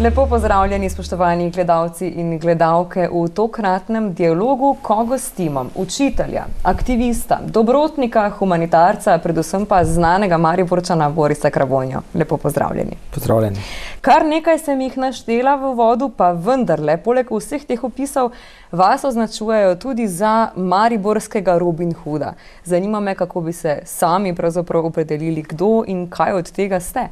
Lepo pozdravljeni, spoštovani gledalci in gledalke, v tokratnem dialogu, ko gostimo učitelja, aktivista, dobrotnika, humanitarca, predvsem pa znanega Mariborčana Borisa Krabonja. Lepo pozdravljeni. Pozdravljeni. Kar nekaj sem jih naštela v vodu, pa vendarle, poleg vseh teh opisov, vas označujejo tudi za mariborskega Robin Hooda. Zanima me, kako bi se sami pravzaprav opredelili, kdo in kaj od tega ste.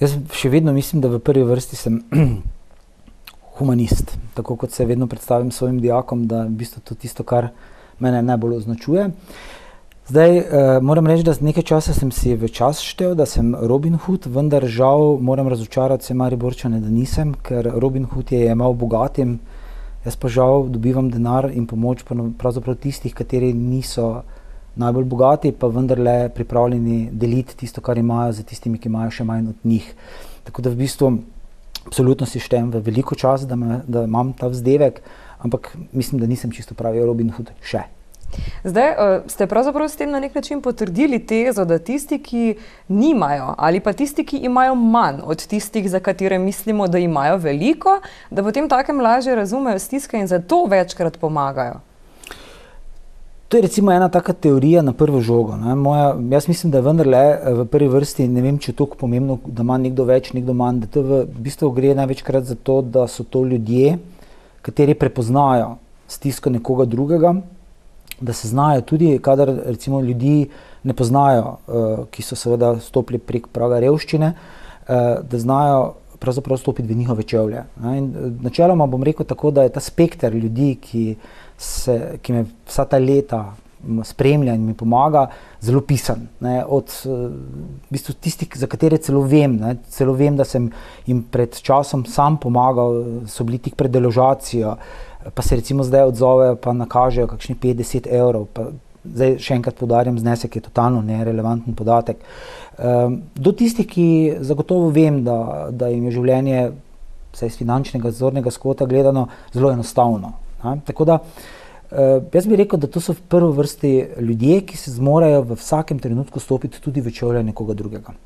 Jaz še vedno mislim, da v prvi vrsti sem humanist. Tako kot se vedno predstavim svojim dijakom, da je v bistvu to tisto, kar mene najbolj označuje. Zdaj, eh, moram reči, da nekaj časa sem si v čas štel, da sem Robin Hood, vendar žal moram razočarati vse Mariborčane, da nisem, ker Robin Hood je imel bogatim, jaz pa žal dobivam denar in pomoč pravzaprav tistih, kateri niso najbolj bogati, pa vendarle pripravljeni deliti tisto, kar imajo, z tistimi, ki imajo še manj od njih. Tako da v bistvu absolutno si štejem v veliko čas, da, me, da imam ta vzdevek, ampak mislim, da nisem čisto pravi Robin Hood še. Zdaj uh, ste pravzaprav s tem na nek način potrdili tezo, da tisti, ki nimajo ali pa tisti, ki imajo manj od tistih, za katere mislimo, da imajo veliko, da potem takem lažje razumejo stiske in zato večkrat pomagajo. To je recimo ena taka teorija na prvo žogo. Moja, jaz mislim, da je vendarle eh, v prvi vrsti, ne vem, če je tako pomembno, da ima nekdo več, nekdo manj. Da to v bistvu gre največkrat za to, da so to ljudje, kateri prepoznajo stisko nekoga drugega, da se znajo tudi, kadar recimo ljudi ne poznajo, uh, ki so seveda stopili prek praga revščine, uh, da znajo pravzaprav stopiti v njihove čevlje. Načeloma bom rekel tako, da je ta spekter ljudi, ki se, ki me vsa ta leta spremlja in mi pomaga, zelo pisan. Ne, od v bistvu tistih, za katere celo vem, ne, celo vem, da sem jim pred časom sam pomagal, so bili tik pred deložacijo, pa se recimo zdaj odzovejo, pa nakažejo kakšni 50 evrov. Pa, Zdaj, še enkrat podarjam, znesek je totalno nerelevanten podatek. Um, do tistih, ki zagotovo vem, da, da jim je življenje, vsaj iz finančnega, zornega skota gledano, zelo enostavno. Ne? Tako da uh, jaz bi rekel, da to so v prvi vrsti ljudje, ki se zmorejo v vsakem trenutku stopiti tudi v čevlje nekoga drugega.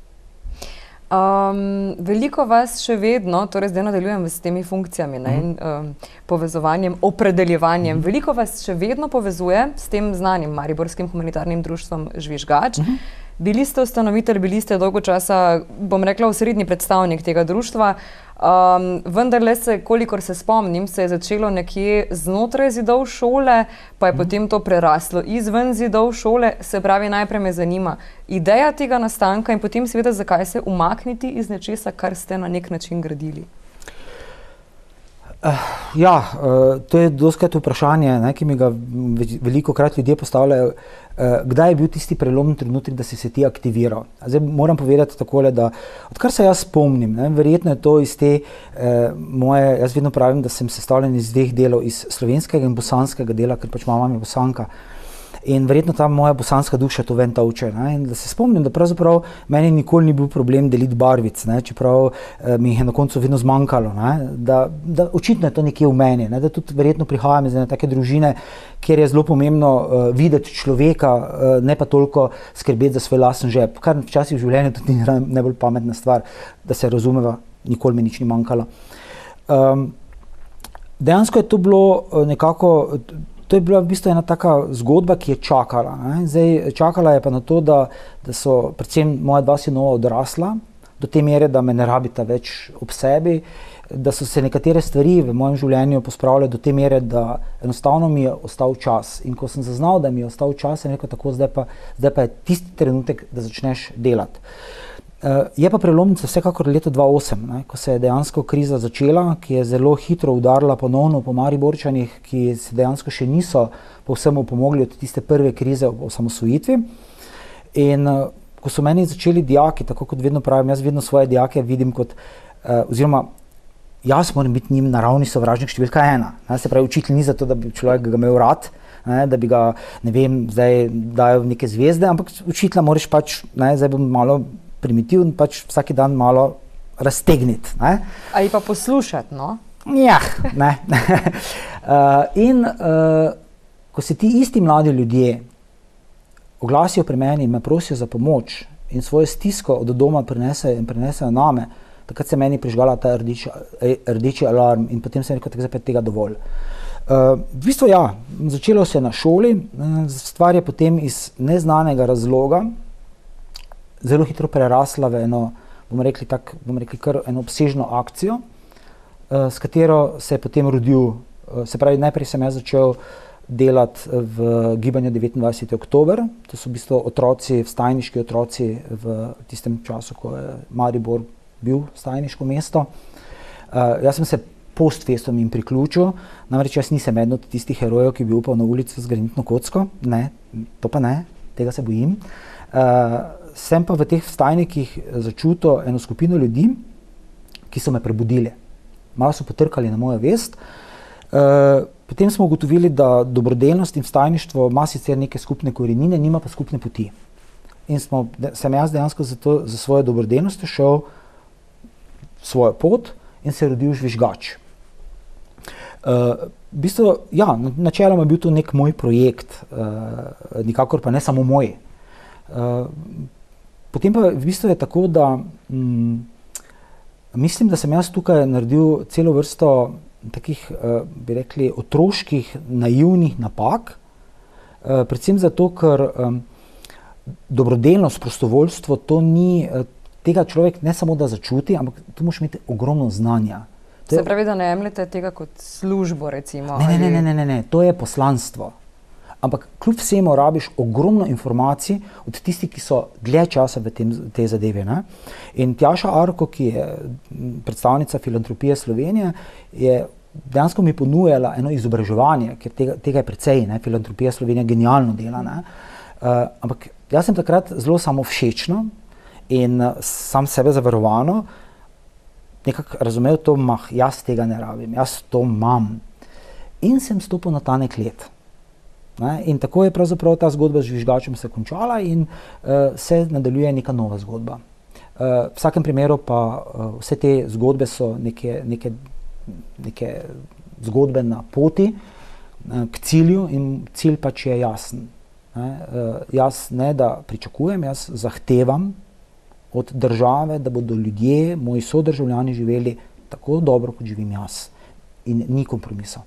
Um, veliko vas še vedno, torej zdaj nadaljujem s temi funkcijami ne, in um, povezovanjem, opredeljevanjem, uh -huh. veliko vas še vedno povezuje s tem znanim Mariborskim humanitarnim društvom Žvižgač. Uh -huh. Bili ste ustanovitelj, bili ste dolgo časa, bom rekla, osrednji predstavnik tega društva. Um, vendar le se, kolikor se spomnim, se je začelo nekje znotraj zidov šole, pa je mm. potem to preraslo izven zidov šole. Se pravi, najprej me zanima ideja tega nastanka in potem seveda, zakaj se umakniti iz nečesa, kar ste na nek način gradili. Uh, ja, uh, to je doskrat vprašanje, ne, ki mi ga veliko krat ljudje postavljajo. Uh, kdaj je bil tisti prelomni trenutek, da si se ti aktiviral? Zdaj moram povedati takole, da odkar se jaz spomnim, ne, verjetno je to iz te uh, moje, jaz vedno pravim, da sem sestavljen iz dveh delov, iz slovenskega in bosanskega dela, ker pač mama je bosanka. Uh, In verjetno ta moja bosanska duša to ven tauče. Da se spomnim, da pravzaprav meni nikoli ni bil problem deliti barvic, ne? čeprav eh, mi jih je na koncu vedno zmanjkalo. Da, da očitno je to nekje v meni, ne? da tudi verjetno prihajam iz ene take družine, kjer je zelo pomembno uh, videti človeka, uh, ne pa toliko skrbeti za svoj lasen žep, kar včasih v življenju tudi ni najbolj pametna stvar, da se razumeva, nikoli mi nič ni manjkalo. Um, dejansko je to bilo nekako to je bila v bistvu ena taka zgodba, ki je čakala. Zdaj, čakala je pa na to, da, da so predvsem moja dva sinova odrasla, do te mere, da me ne rabita več ob sebi, da so se nekatere stvari v mojem življenju pospravile do te mere, da enostavno mi je ostal čas. In ko sem zaznal, da mi je ostal čas, sem rekel, tako zdaj pa, zdaj pa je tisti trenutek, da začneš delati. Uh, je pa prelomnica vsekakor leto 2008, ne, ko se je dejansko kriza začela, ki je zelo hitro udarila ponovno po Mariborčanih, ki se dejansko še niso povsem opomogli od tiste prve krize o osamosvojitvi. In uh, ko so meni začeli dijaki, tako kot vedno pravim, jaz vedno svoje dijake vidim kot, uh, oziroma jaz moram biti njim naravni sovražnik številka ena. Ne, se pravi, učitelj ni zato, da bi človek ga imel rad. Ne, da bi ga, ne vem, zdaj dajal neke zvezde, ampak učitelja moraš pač, ne, zdaj bom malo primitiven, pač vsak dan malo raztegniti. Ali pa poslušati. No? Ja, ne. uh, in uh, ko se ti isti mladi ljudje oglasijo pri meni in me prosijo za pomoč in svojo stisko od doma prinesejo in prinesejo name, takrat se meni prižgala ta rdeči, rdeči alarm in potem sem rekel, da je tega dovolj. Uh, v bistvu ja, začelo se je na šoli, stvar je potem iz neznanega razloga zelo hitro prerasla v eno, bomo rekli, tak, bomo rekli kar eno obsežno akcijo, uh, s katero se je potem rodil, uh, se pravi, najprej sem jaz začel delati v gibanju 29. oktober, to so v bistvu otroci, stajniški otroci v tistem času, ko je Maribor bil stajniško mesto. Uh, jaz sem se post-festom jim priključil. Namreč jaz nisem eden od tistih herojev, ki bi upal na ulico z granitno kocko. Ne, to pa ne, tega se bojim. Uh, sem pa v teh stajnikih začutil eno skupino ljudi, ki so me prebudili. Malo so potrkali na mojo vest. Uh, potem smo ugotovili, da dobrodelnost in stajništvo ima sicer neke skupne korenine, nima pa skupne poti. In smo, sem jaz dejansko za, to, za svojo dobrodelnost šel svojo pot in se rodil žvižgač. Uh, v bistvu, ja, načeloma je bil to nek moj projekt, uh, nikakor pa ne samo moj. Uh, potem pa v bistvu je tako, da um, mislim, da sem jaz tukaj naredil celo vrsto takih, uh, bi rekli, otroških, naivnih napak, uh, predvsem zato, ker um, dobrodelnost, prostovoljstvo, to ni. Uh, Tega človek ne samo da začuti, ampak tu moraš imeti ogromno znanja. To se pravi, da ne jemljete tega kot službo. Recimo, ne, ne, ne, ne, ne, ne, to je poslanstvo. Ampak kljub vsemu rabiš ogromno informacij od tistih, ki so dlje časa v tem, tej zadevi. Ne? In Tjaša Arko, ki je predstavnica filantropije Slovenije, je dejansko mi ponujala eno izobraževanje, ker tega, tega je precej, ne? filantropija Slovenije genialno dela. Uh, ampak jaz sem takrat zelo samo všečno in uh, sam sebe zavarovano nekako razumel to, mah, jaz tega ne rabim, jaz to imam. In sem stopil na ta nek let. Ne? In tako je pravzaprav ta zgodba z žvižgačem se končala in uh, se nadaljuje neka nova zgodba. Uh, v vsakem primeru pa uh, vse te zgodbe so neke, neke, neke zgodbe na poti uh, k cilju in cilj pač je jasen. Ne? Uh, jaz ne da pričakujem, jaz zahtevam od države, da bodo ljudje, moji sodržavljani, živeli tako dobro, kot živim jaz. In ni kompromisa.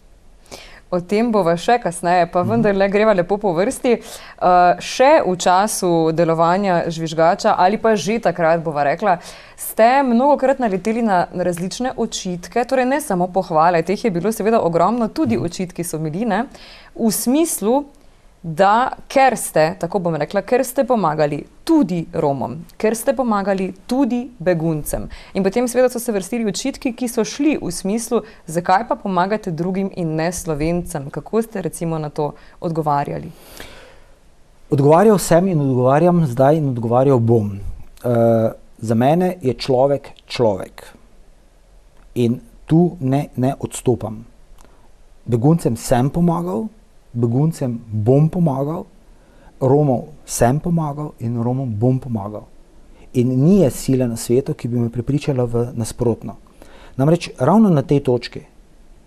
O tem bomo še kasneje, pa vendar le greva lepo po vrsti. Uh, še v času delovanja žvižgača ali pa že takrat, bova rekla, ste mnogo krat naleteli na različne očitke, torej ne samo pohvale, teh je bilo seveda ogromno, tudi očitki so bili, ne, v smislu, da ker ste, tako bom rekla, ker ste pomagali tudi Romom, ker ste pomagali tudi beguncem. In potem seveda so se vrstili očitki, ki so šli v smislu, zakaj pa pomagate drugim in ne slovencem. Kako ste recimo na to odgovarjali? Odgovarjal sem in odgovarjam zdaj in odgovarjal bom. Uh, za mene je človek človek. In tu ne, ne odstopam. Beguncem sem pomagal, beguncem bom pomagal, Romom sem pomagal in Romom bom pomagal. In ni je sile na svetu, ki bi me pripričala v nasprotno. Namreč ravno na tej točki,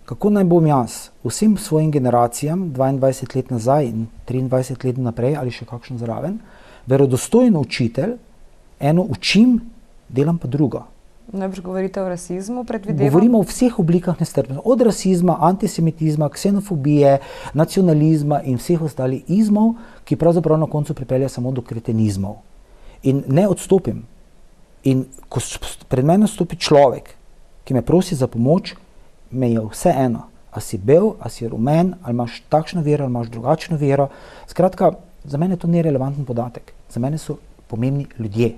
kako naj bom jaz vsem svojim generacijam, 22 let nazaj in 23 let naprej ali še kakšen zraven, verodostojen učitelj, eno učim, delam pa drugo. Najprej govorite o rasizmu, predvidevam? Govorimo o vseh oblikah nestrpnosti, od rasizma, antisemitizma, ksenofobije, nacionalizma in vseh ostalih izmov, ki pravzaprav na koncu pripeljejo samo do kretenizmov. In ne odstopim. In ko pred menem stopi človek, ki me prosi za pomoč, me je vse eno. A si bel, a si rumen, ali imaš takšno vero, ali imaš drugačno vero. Skratka, za mene to ni relevanten podatek. Za mene so pomembni ljudje.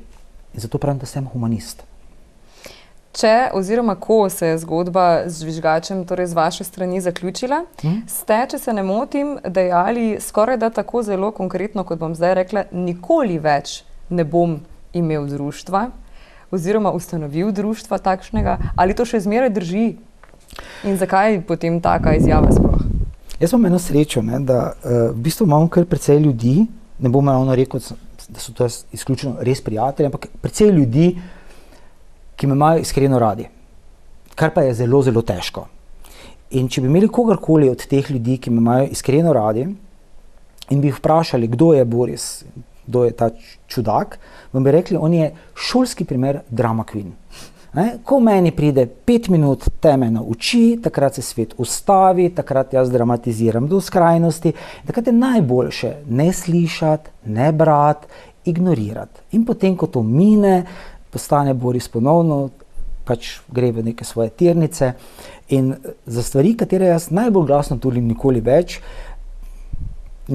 In zato pravim, da sem humanist. Če oziroma ko se je zgodba z žvižgačem torej z vaše strani zaključila, hmm. ste, če se ne motim, dejali skoraj da tako zelo konkretno, kot bom zdaj rekla, nikoli več ne bom imel društva oziroma ustanovil društva takšnega, ali to še zmeraj drži in zakaj potem taka izjava sploh? Jaz imam eno srečo, ne, da uh, v bistvu imamo kar precej ljudi, ne bom ravno rekel, da so to izključno res prijatelji, ampak precej ljudi, ki me imajo iskreno radi, kar pa je zelo, zelo težko. In če bi imeli kogarkoli od teh ljudi, ki me imajo iskreno radi, in bi jih vprašali, kdo je Boris, kdo je ta čudak, vam bi rekli, on je šolski primer drama queen. Ne? Ko meni pride pet minut teme na oči, takrat se svet ustavi, takrat jaz dramatiziram do skrajnosti. Takrat je najboljše ne slišati, ne brati, ignorirati. In potem, ko to mine, postane Boris ponovno, pač gre v neke svoje tirnice. In za stvari, katere jaz najbolj glasno tulim, nikoli več.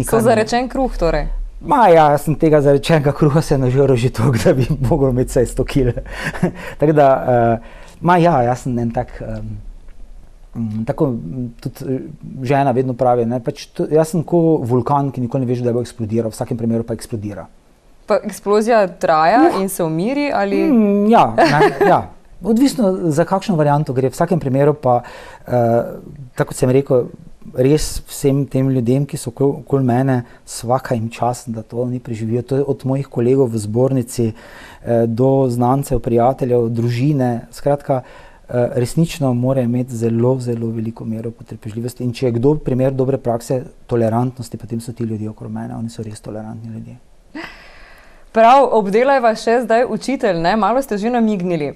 So zarečen kruh, torej. Ma, ja, jaz sem tega zarečenega kruha se nažrl že toliko, da bi lahko imel vse 100 kg. tako da, uh, ma, ja, jaz sem en tak. Um, Tako tudi žena vedno pravi, da pač jaz sem kot vulkan, ki nikoli ne veš, da bo eksplodiral, v vsakem primeru pa eksplodira. Pa eksplozija traja uh. in se umiri? Ali... Mm, ja, ne, ja, odvisno za kakšno varianto gre. V vsakem primeru pa, uh, tako kot sem rekel, res vsem tem ljudem, ki so okoli mene, vsaka jim čas, da to ni preživijo. To je od mojih kolegov v zbornici eh, do znancev, prijateljev, družine. Skratka, eh, resnično mora imeti zelo, zelo veliko mero potrpežljivosti. In če je kdo primer dobre prakse, tolerantnosti, potem so ti ljudje okoli mene, oni so res tolerantni ljudje. Prav, obdelajva še zdaj učitelj, ne? malo ste že namignili.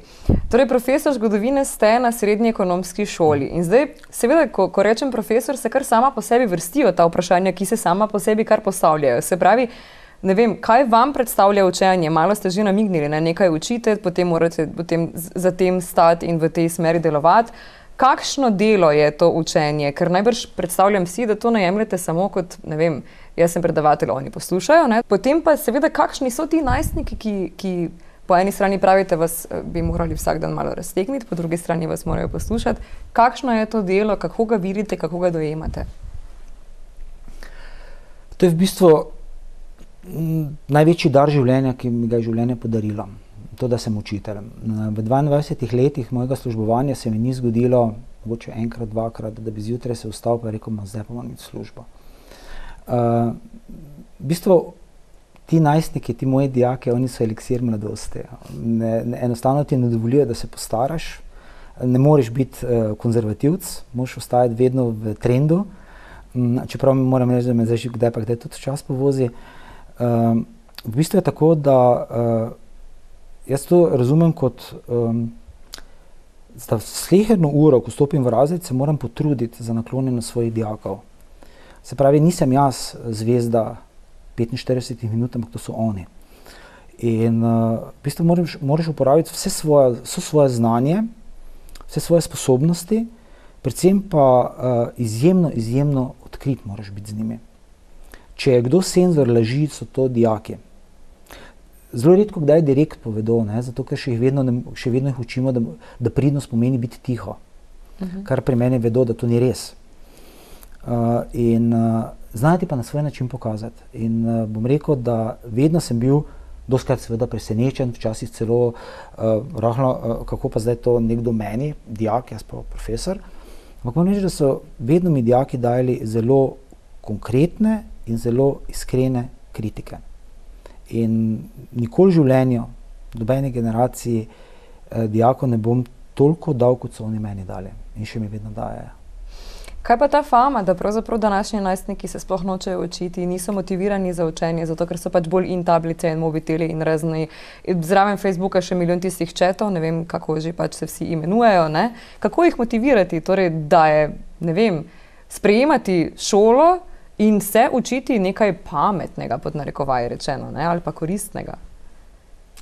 Torej, profesor zgodovine ste na srednji ekonomski šoli. In zdaj, seveda, ko, ko rečem profesor, se kar sama po sebi vrstijo ta vprašanja, ki se sama po sebi kar postavljajo. Se pravi, ne vem, kaj vam predstavlja učenje, malo ste že namignili, ne? nekaj učite, potem morate potem za tem stati in v tej smeri delovati. Kakšno delo je to učenje? Ker najbrž predstavljam si, da to najemljete samo kot, ne vem, jaz sem predavatelj, oni poslušajo. Ne? Potem pa seveda, kakšni so ti najstniki, ki, ki po eni strani pravite, vas eh, bi morali vsak dan malo raztegniti, po drugi strani vas morajo poslušati. Kakšno je to delo, kako ga vidite, kako ga dojemate? To je v bistvu največji dar življenja, ki mi ga je življenje podarilo. To, da sem učitelj. V 22 letih mojega službovanja se mi ni zgodilo, mogoče enkrat, dvakrat, da bi zjutraj se vstal in rekel: Zdaj pa imam službo. Uh, v bistvu ti najstniki, ti moji dijaki, oni so eliksir mladosti. Ne, ne, enostavno ti ne dovolijo, da se postaraš, ne moreš biti uh, konzervativc, moraš ostajati vedno v trendu. Um, čeprav moram reči, da me zdaj že kdaj pa kdaj tudi čas povozi. Um, v bistvu je tako, da uh, jaz to razumem kot um, za sleherno uro, ko stopim v razred, se moram potruditi za naklonjenost svojih dijakov. Se pravi, nisem jaz zvezda 45 minut, ampak to so oni. In uh, v bistvu moraš, moraš uporabiti vse svoje, vse svoje znanje, vse svoje sposobnosti, predvsem pa uh, izjemno, izjemno odkrit moraš biti z njimi. Če je kdo senzor laži, so to dijaki. Zelo redko kdaj direkt povedo, ne? zato ker še, vedno ne, še vedno jih učimo, da, da pridnost pomeni biti tiho. Uh mhm. -huh. Kar pri meni vedo, da to ni res. Uh, in uh, znati pa na svoj način pokazati. In uh, bom rekel, da vedno sem bil, doskrat seveda presenečen, včasih celo uh, rahlo, uh, kako pa zdaj to nekdo meni, dijak, jaz pa profesor. Ampak moram reči, da so vedno mi dijaki dajali zelo konkretne in zelo iskrene kritike. In nikoli v življenju, dobeni generaciji eh, dijakov ne bom toliko dal, kot so oni meni dali in še mi vedno dajajo. Kaj pa ta fama, da pravzaprav današnji najstniki se sploh nočejo učiti, niso motivirani za učenje, zato ker so pač bolj in tablice in mobiteli in razni. Zraven Facebooka še milijon tistih četov, ne vem, kako že pač se vsi imenujejo. Ne? Kako jih motivirati, torej, da je, ne vem, sprejemati šolo in se učiti nekaj pametnega, pod narekovaj rečeno, ne? ali pa koristnega.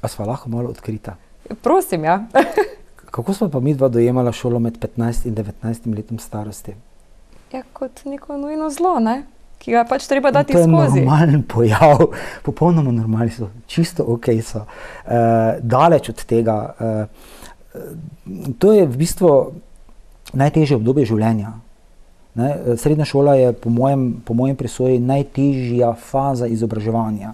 A smo lahko malo odkrita? Prosim, ja. Kako smo pa mi dva dojemala šolo med 15 in 19 letom starosti? Ja, kot neko nujno zlo, ne? ki ga pač treba dati skozi. To je skozi. normalen pojav, popolnoma normalni so, čisto ok so. Uh, daleč od tega. Uh, to je v bistvu najtežje obdobje življenja. Ne? Srednja šola je po mojem, po mojem presoji najtežja faza izobraževanja.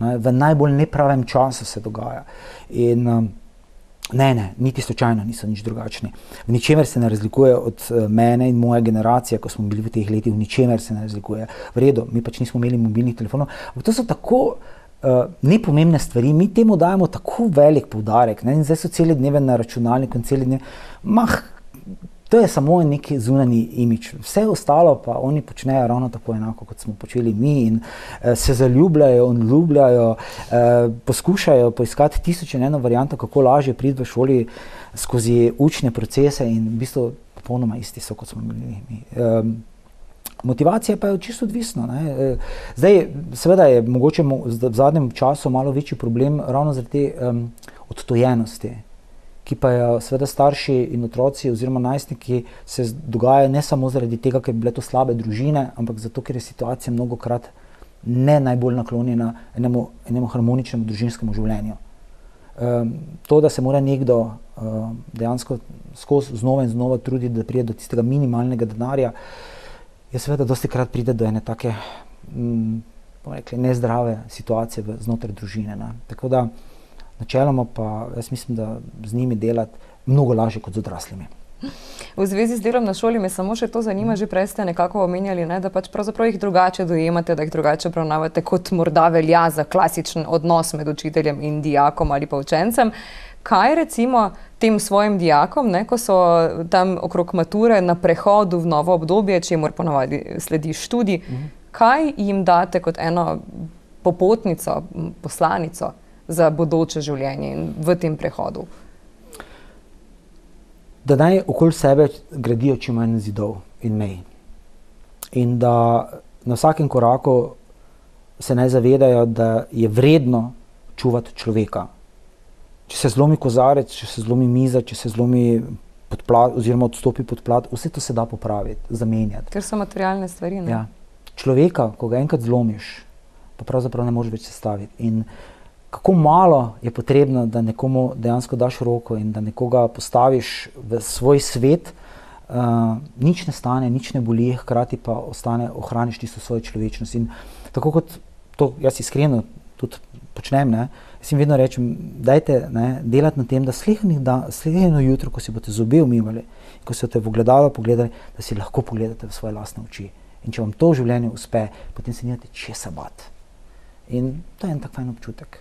Ne? V najbolj nepravem času se dogaja. In, um, Ne, ne, niti slučajno niso nič drugačni. V ničemer se ne razlikuje od uh, mene in moje generacije, ko smo bili v teh letih, v ničemer se ne razlikuje. V redu, mi pač nismo imeli mobilnih telefonov. To so tako uh, nepomembne stvari, mi temu dajemo tako velik poudarek. Ne? In zdaj so cele dneve na računalniku in cele dneve. Mah, To je samo neki zunani imič. Vse ostalo pa oni počnejo ravno tako enako, kot smo počeli mi in uh, se zaljubljajo in ljubljajo, uh, poskušajo poiskati tisoč in eno varianto, kako lažje priti v šoli skozi učne procese in v bistvu popolnoma isti so, kot smo bili mi. Um, Motivacija pa je čisto odvisna. Ne. Zdaj, seveda je mogoče v zadnjem času malo večji problem ravno zaradi te um, odtojenosti, ki pa jo seveda starši in otroci oziroma najstniki se dogajajo ne samo zaradi tega, ker bi bile to slabe družine, ampak zato, ker je situacija mnogo krat ne najbolj naklonjena enemu, enemu harmoničnemu družinskemu življenju. Um, to, da se mora nekdo uh, dejansko skozi znova in znova truditi, da pride do tistega minimalnega denarja, je seveda dosti krat pride do ene take mm, rekli, nezdrave situacije v, znotraj družine. Ne. Tako da načeloma pa jaz mislim, da z njimi delati mnogo lažje kot z odraslimi. V zvezi z delom na šoli me samo še to zanima, že prej ste nekako omenjali, ne, da pač pravzaprav jih drugače dojemate, da jih drugače obravnavate, kot morda velja za klasičen odnos med učiteljem in dijakom ali pa učencem. Kaj recimo tem svojim dijakom, ne, ko so tam okrog mature na prehodu v novo obdobje, če jim ponovadi sledi študij, mhm. kaj jim date kot eno popotnico, poslanico za bodoče življenje in v tem prehodu? Da naj okoli sebe gradijo čim manj zidov in mej. In da na vsakem koraku se naj zavedajo, da je vredno čuvati človeka če se zlomi kozarec, če se zlomi miza, če se zlomi podplat, oziroma odstopi pod plat, vse to se da popraviti, zamenjati. Ker so materialne stvari. Ja. Človeka, ko ga enkrat zlomiš, pa pravzaprav ne moreš več sestaviti. In kako malo je potrebno, da nekomu dejansko daš roko in da nekoga postaviš v svoj svet, uh, nič ne stane, nič ne boli, hkrati pa ostane, ohraniš tisto svojo človečnost. In tako kot to jaz iskreno tudi počnem, ne, Jaz jim vedno rečem, dajte ne, delati na tem, da sledejo jutro, ko si boste zobe umivali, ko se boste v ogledalo pogledali, da si lahko pogledate v svoje lastne oči. In če vam to v življenju uspe, potem se nimate česa bat. In to je en tak fajn občutek.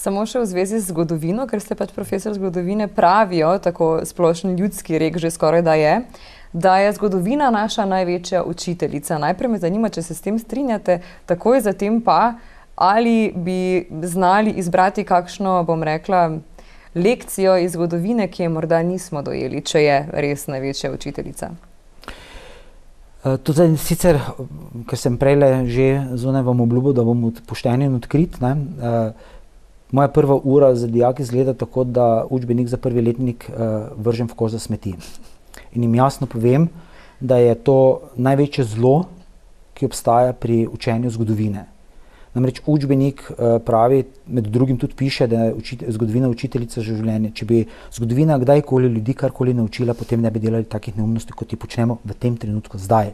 Samo še v zvezi z zgodovino, ker ste pač profesor zgodovine, pravijo, tako splošni ljudski rek že skoraj da je, da je zgodovina naša največja učiteljica. Najprej me zanima, če se s tem strinjate, takoj zatem pa, ali bi znali izbrati kakšno, bom rekla, lekcijo iz zgodovine, ki je morda nismo dojeli, če je res največja učiteljica. Uh, tudi sicer, ker sem prej že zunaj vam obljubil, da bom pošten in odkrit. Ne, uh, moja prva ura za dijake izgleda tako, da učbenik za prvi letnik uh, vržem v koš za smeti. In jim jasno povem, da je to največje zlo, ki obstaja pri učenju zgodovine. Namreč učbenik uh, pravi, med drugim tudi piše, da je učite, zgodovina učiteljica za življenje. Če bi zgodovina kdajkoli ljudi karkoli naučila, potem ne bi delali takih neumnosti, kot jih počnemo v tem trenutku zdaj.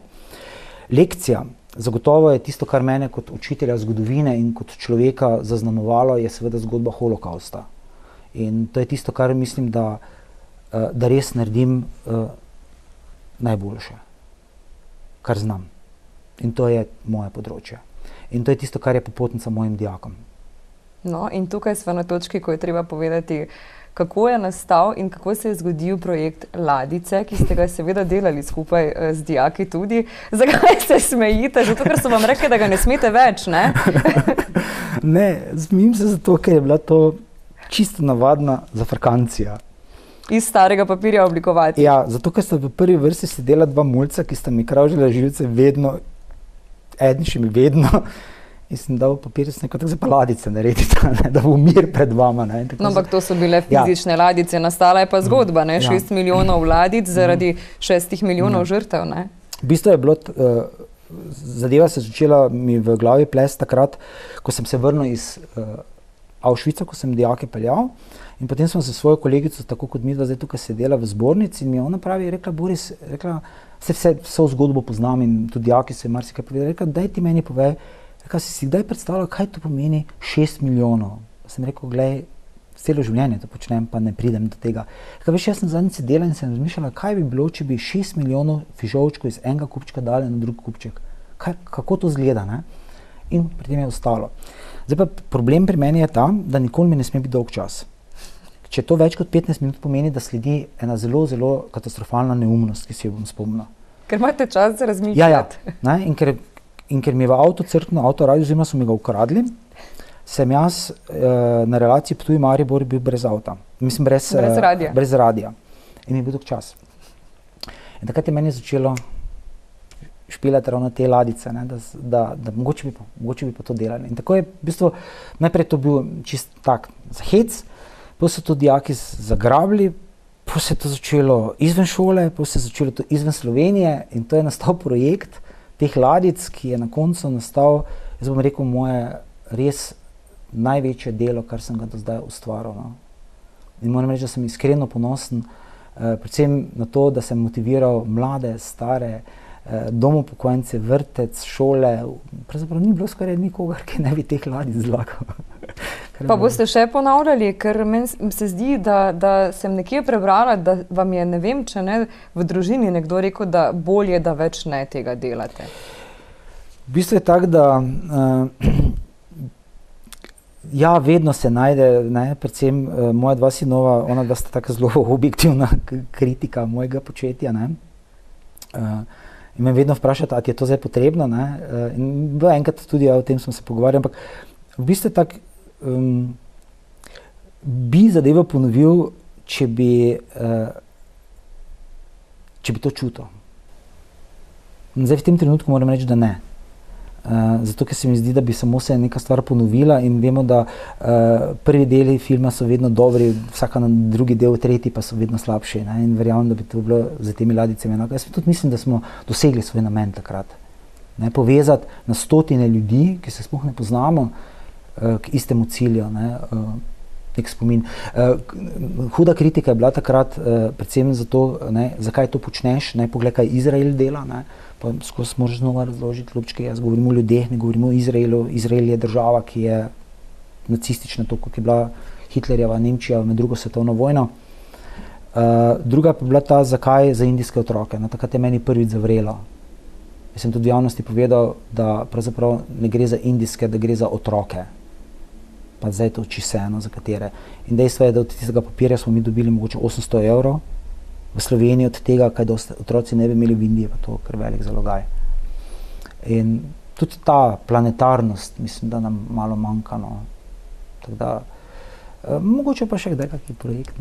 Lekcija, zagotovo je tisto, kar mene kot učitelja zgodovine in kot človeka zaznamovalo, je seveda zgodba holokausta. In to je tisto, kar mislim, da, uh, da res naredim uh, najboljše, kar znam. In to je moje področje. In to je tisto, kar je popotnica mojim dijakom. No, in tukaj smo na točki, ko je treba povedati, kako je nastal in kako se je zgodil projekt Ladice, ki ste ga seveda delali skupaj eh, z dijaki tudi. Zakaj se smejite? Zato, ker so vam rekli, da ga ne smete več, ne? ne, smijim se zato, ker je bila to čisto navadna zafrkancija. Iz starega papirja oblikovati. Ja, zato, ker sta v prvi vrsti sedela dva mulca, ki sta mi kravžila živce vedno eden še mi vedno. In sem dal papir, da se nekako za paladice naredi, da bo mir pred vama. No, ampak to so bile ja. fizične ja. ladice, nastala je pa zgodba, ne? Ja. šest milijonov vladic zaradi mm. šestih milijonov mm. žrtev. Ne? V bistvu je bilo, uh, zadeva se je začela mi v glavi ples takrat, ko sem se vrnil iz uh, Avšvica, ko sem dijake peljal. In potem sem se svojo kolegico, tako kot mi, da zdaj tukaj sedela v zbornici in mi je ona pravi, rekla, Boris, rekla, vse, vse, vse zgodbo poznam in tudi jaki se marsikaj povedal. Rekel, daj ti meni povej, kaj si si kdaj predstavljal, kaj to pomeni 6 milijonov. Sem rekel, gledaj, celo življenje to počnem, pa ne pridem do tega. Kaj veš, jaz sem zadnjič sedela in sem razmišljala, kaj bi bilo, če bi 6 milijonov fižolčkov iz enega kupčka dali na drug kupček. Kaj, kako to zgleda? Ne? In pri tem je ostalo. Zdaj pa problem pri meni je ta, da nikoli mi ne sme biti dolg čas. če to več kot 15 minut pomeni, da sledi ena zelo, zelo katastrofalna neumnost, ki si jo bom spomnil. Ker imate čas za razmišljanje. Ja, ja. Ne, in, ker, in ker mi je v avto crkno, avto radio, oziroma so mi ga ukradli, sem jaz eh, na relaciji Ptuj Maribor bil brez avta. Mislim, brez, Brez eh, radia. brez radija. In mi je bil dolg čas. In takrat je meni začelo špilati ravno te ladice, ne, da, da, da mogoče, bi pa, mogoče bi pa to delali. In tako je v bistvu najprej to bil čist tak za hec, potem so to dijaki zagrabili, potem se je to začelo izven šole, potem se je začelo to izven Slovenije in to je nastal projekt teh ladic, ki je na koncu nastal, jaz bom rekel, moje res največje delo, kar sem ga do zdaj ustvaril. No. In moram reči, da sem iskreno ponosen, eh, predvsem na to, da sem motiviral mlade, stare, eh, domopokojence, vrtec, šole. Pravzaprav ni bilo skoraj nikogar, ki ne bi teh ladic zlagal. Pa boste še ponavljali, ker meni se zdi, da, da sem nekje prebrala, da vam je, ne vem, če ne v družini nekdo rekel, da bolje, da več ne tega delate. V bistvu je tako, da uh, ja, vedno se najde, ne, predvsem uh, moja dva sinova, ona dva sta tako zelo objektivna kritika mojega početja. Ne. Uh, in me vedno vprašate, ali je to zdaj potrebno. Ne. Uh, in enkrat tudi ja, o tem smo se pogovarjali, ampak v bistvu je tako, um, bi zadevo ponovil, če bi, uh, če bi to čutil. Zdaj, v tem trenutku moram reči, da ne. Uh, zato, ker se mi zdi, da bi samo se neka stvar ponovila, in vemo, da uh, prvi deli filma so vedno dobri, vsaka na drugi del, tretji pa so vedno slabši. Ne? In verjamem, da bi to bilo za temi ladicami enako. Jaz tudi mislim, da smo dosegli svoj namen takrat. Ne? Povezati na stotine ljudi, ki se sploh ne poznamo, uh, k istemu cilju. Ne? Uh, nek spomin. Uh, huda kritika je bila takrat, uh, predvsem zato, ne, zakaj to počneš. Ne pogled, kaj Izrael dela. Ne. Pa skozi moraš znova razložiti, lupčke, jaz govorim o ljudeh, ne govorim o Izraelu. Izrael je država, ki je nacistična, tako kot je bila Hitlerjeva Nemčija med drugo svetovno vojno. Uh, druga pa je bila ta, zakaj za indijske otroke. No, takrat je meni prvič zavrelo. Jaz sem tudi javnosti povedal, da pravzaprav ne gre za indijske, da gre za otroke. Pa zdaj to čisto za katere. In dejstvo je, da od tistega papirja smo mi dobili mogoče 800 evrov, v Sloveniji od tega, kaj dosti otroci ne bi imeli v Indiji, pa to je kar velik zalogaj. In tudi ta planetarnost, mislim, da nam malo manjka. No. Da, eh, mogoče pa še kdaj kakšen projekt.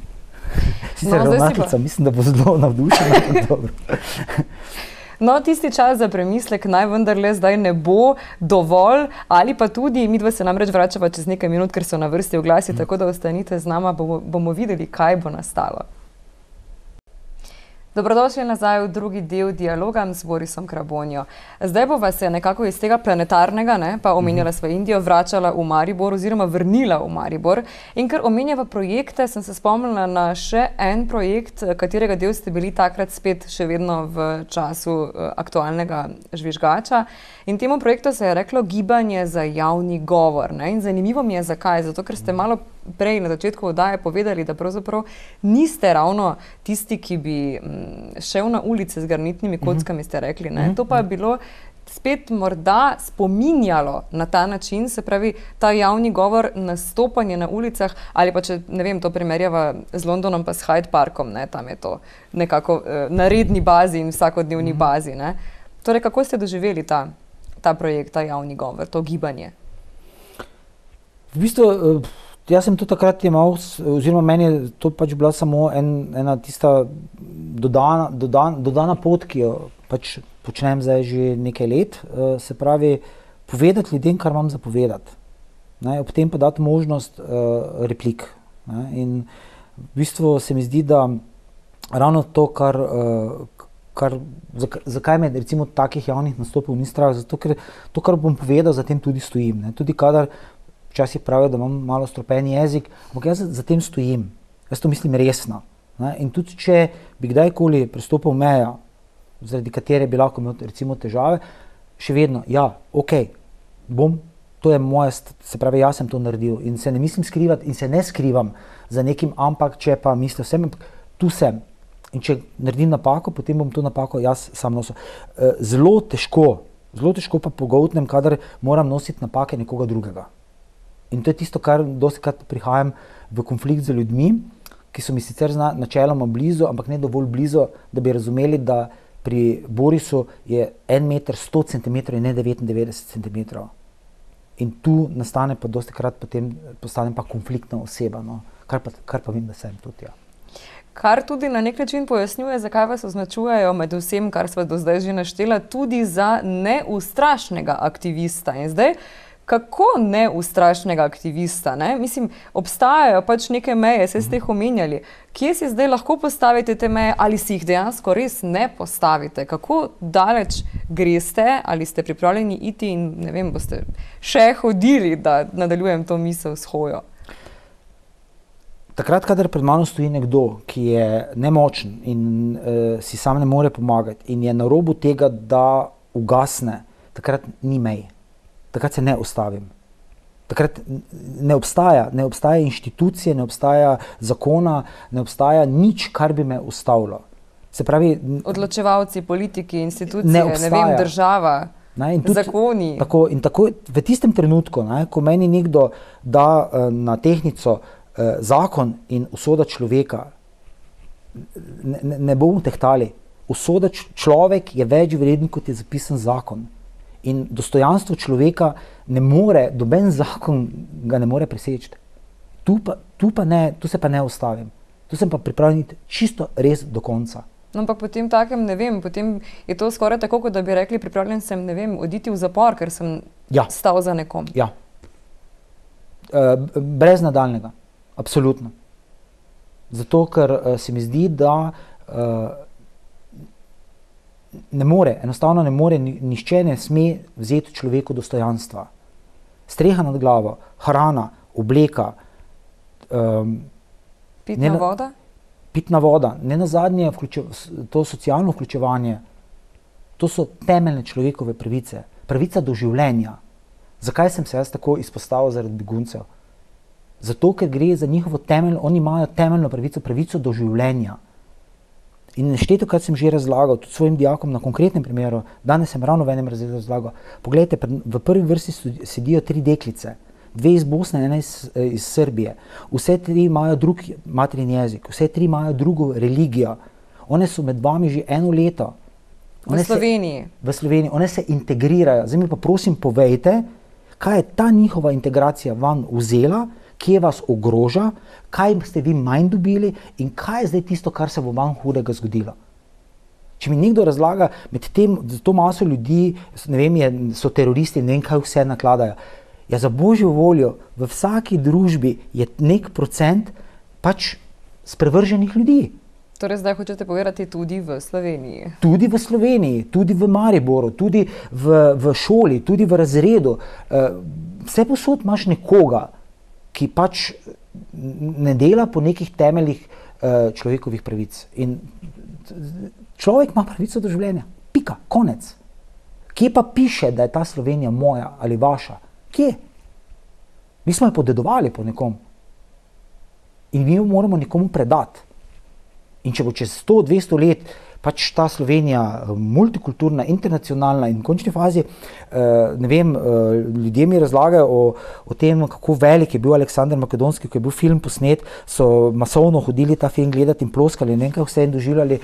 Sicer No, ravnateljica, mislim, da bo zelo navdušena. No, tisti čas za premislek naj vendarle zdaj ne bo dovolj, ali pa tudi, mi dva se namreč vračava čez nekaj minut, ker so na vrsti oglasi, mm. tako da ostanite z nama, bomo, bomo videli, kaj bo nastalo. Dobrodošli nazaj v drugi del dialoga s Borisom Krabonjo. Zdaj bova se nekako iz tega planetarnega, ne, pa omenjala sva Indijo, vračala v Maribor oziroma vrnila v Maribor. In ker omenjava projekte, sem se spomnila na še en projekt, katerega del ste bili takrat spet še vedno v času eh, aktualnega žvižgača. In temu projektu se je reklo Gibanje za javni govor. Ne? In zanimivo mi je, zakaj. Zato, ker ste malo prej na začetku oddaje povedali, da pravzaprav niste ravno tisti, ki bi mm, šel na ulice z granitnimi kockami, ste rekli. Ne? To pa je bilo spet morda spominjalo na ta način, se pravi, ta javni govor, nastopanje na ulicah, ali pa če ne vem, to primerjava z Londonom, pa s Hyde Parkom, ne? tam je to nekako eh, na redni bazi in vsakodnevni bazi. Ne? Torej, kako ste doživeli ta, ta projekt, ta javni govor, to gibanje? V bistvu, eh, jaz sem to takrat imel, oziroma meni je to pač bila samo en, ena tista dodana, dodan, dodana pot, ki jo pač počnem zdaj že nekaj let. eh, Se pravi, povedati ljudem, kar imam zapovedati. Ne, ob tem pa dati možnost uh, replik. Ne, in v bistvu se mi zdi, da ravno to, kar, uh, kar, zak, zakaj me recimo takih javnih nastopov ni strah, zato ker to, kar bom povedal, za tem tudi stojim. Ne. Tudi kadar včasih pravijo, da imam malo stropen jezik, ampak jaz za, tem stojim. Jaz to mislim resno. Ne. In tudi če bi kdajkoli prestopil mejo, zaradi katere bi lahko imel recimo težave, še vedno, ja, ok, bom, to je moja, st- se pravi, jaz sem to naredil in se ne mislim skrivati in se ne skrivam za nekim, ampak če pa mislim vsem, tu sem. In če naredim napako, potem bom to napako jaz sam nosil. Eh, Zelo težko, zelo težko pa pogotnem, kadar moram nositi napake nekoga drugega. In to je tisto, kar dosti krat prihajam v konflikt z ljudmi, ki so mi sicer zna, načeloma blizu, ampak ne dovolj blizu, da bi razumeli, da pri Borisu je 1 meter 100 cm in ne 99 cm. In tu nastane pa dosti krat potem postane pa konfliktna oseba, no? kar, pa, kar pa vem, da sem tudi. Ja. Kar tudi na nek način pojasnjuje, zakaj vas označujejo med vsem, kar smo do zdaj že naštela, tudi za neustrašnega aktivista. In zdaj, kako neustrašnega aktivista? Ne? Mislim, obstajajo pač neke meje, se ste jih omenjali. Kje si zdaj lahko postavite te meje, ali si jih dejansko res ne postavite? Kako daleč greste, ali ste pripravljeni iti in ne vem, boste še hodili, da nadaljujem to misel s hojo? Takrat, kadar pred mano stoji nekdo, ki je nemočen in uh, si sam ne more pomagati in je na robu tega, da ugasne, takrat ni mej, takrat se ne ustavim. Takrat ne obstaja, ne obstaja inštitucije, ne obstaja zakona, ne obstaja nič, kar bi me ustavilo. Se pravi, odločevalci, politiki, institucije, ne, ne vem, država. Ne, in tudi, zakoni. Tako, in tako v tistem trenutku, ne, ko meni nekdo da uh, na tehnico uh, eh, zakon in usoda človeka ne, ne, ne bomo tehtali. Usoda človek je več vreden, kot je zapisan zakon. In dostojanstvo človeka ne more, doben zakon ga ne more preseči. Tu, tu, tu se pa ne ustavim. Tu sem pa pripravljen iti čisto res do konca. No, ampak potem takem, ne vem, potem je to skoraj tako, kot da bi rekli, pripravljen sem, ne vem, oditi v zapor, ker sem ja. stal za nekom. Ja. Uh, brez nadaljnega. Absolutno. Zato, ker uh, se mi zdi, da uh, ne more, enostavno ne more, nišče ne sme vzeti človeku dostojanstva. Streha nad glavo, hrana, obleka, um, pitna ne, voda. Pitna voda, ne na zadnje, to socialno vključevanje, to so temeljne človekove pravice, pravica do življenja. Zakaj sem se jaz tako izpostavil zaradi beguncev? Zato, ker gre za njihovo temeljno, oni imajo temeljno pravico, pravico do življenja. In nešteto, kar sem že razlagal, tudi svojim dijakom na konkretnem primeru, danes sem ravno v enem razredu razlagal. Poglejte, v prvi vrsti sedijo tri deklice, dve iz Bosne, ena iz, eh, iz Srbije. Vse tri imajo drug materin jezik, vse tri imajo drugo religijo. One so med vami že eno leto. One v Sloveniji. Se, v Sloveniji. One se integrirajo. Zdaj mi pa prosim povejte, kaj je ta njihova integracija van vzela, kje vas ogroža, kaj ste vi manj dobili in kaj je zdaj tisto, kar se bo vam hudega zgodilo. Če mi nekdo razlaga, med tem, da to maso ljudi, ne vem, je, so teroristi, ne vem, kaj vse nakladajo. Ja, za božjo voljo, v vsaki družbi je nek procent pač sprevrženih ljudi. Torej, zdaj hočete povedati tudi v Sloveniji. Tudi v Sloveniji, tudi v Mariboru, tudi v, v šoli, tudi v razredu. Uh, vse posod imaš nekoga, ki pač ne dela po nekih temeljih uh, človekovih pravic. In človek ima pravico do življenja, pika, konec. Kje pa piše, da je ta Slovenija moja ali vaša? Kje? Mi smo jo podedovali po nekom in mi jo moramo nekomu predati. In če bo čez 100-200 let pač ta Slovenija eh, multikulturna, internacionalna in v končni fazi, eh, ne vem, eh, ljudje mi razlagajo o, o tem, kako velik je bil Aleksandr Makedonski, ko je bil film posnet, so masovno hodili ta film gledati in ploskali, ne vem, kaj vse jim doživljali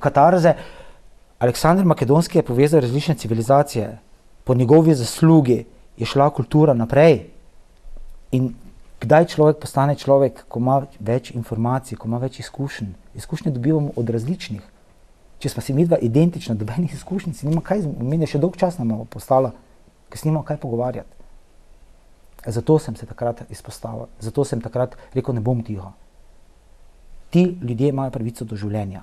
Katarze. Aleksandr Makedonski je povezal različne civilizacije, po njegovi zaslugi je šla kultura naprej. In kdaj človek postane človek, ko ima več informacij, ko ima več izkušenj? Izkušnje dobivamo od različnih. Če smo si mi dva identična, dobenih izkušenj, si nima kaj, meni še dolg čas nam postala, ker si nima kaj pogovarjati. Zato sem se takrat izpostavil, zato sem takrat rekel, ne bom tiho. Ti ljudje imajo pravico do življenja.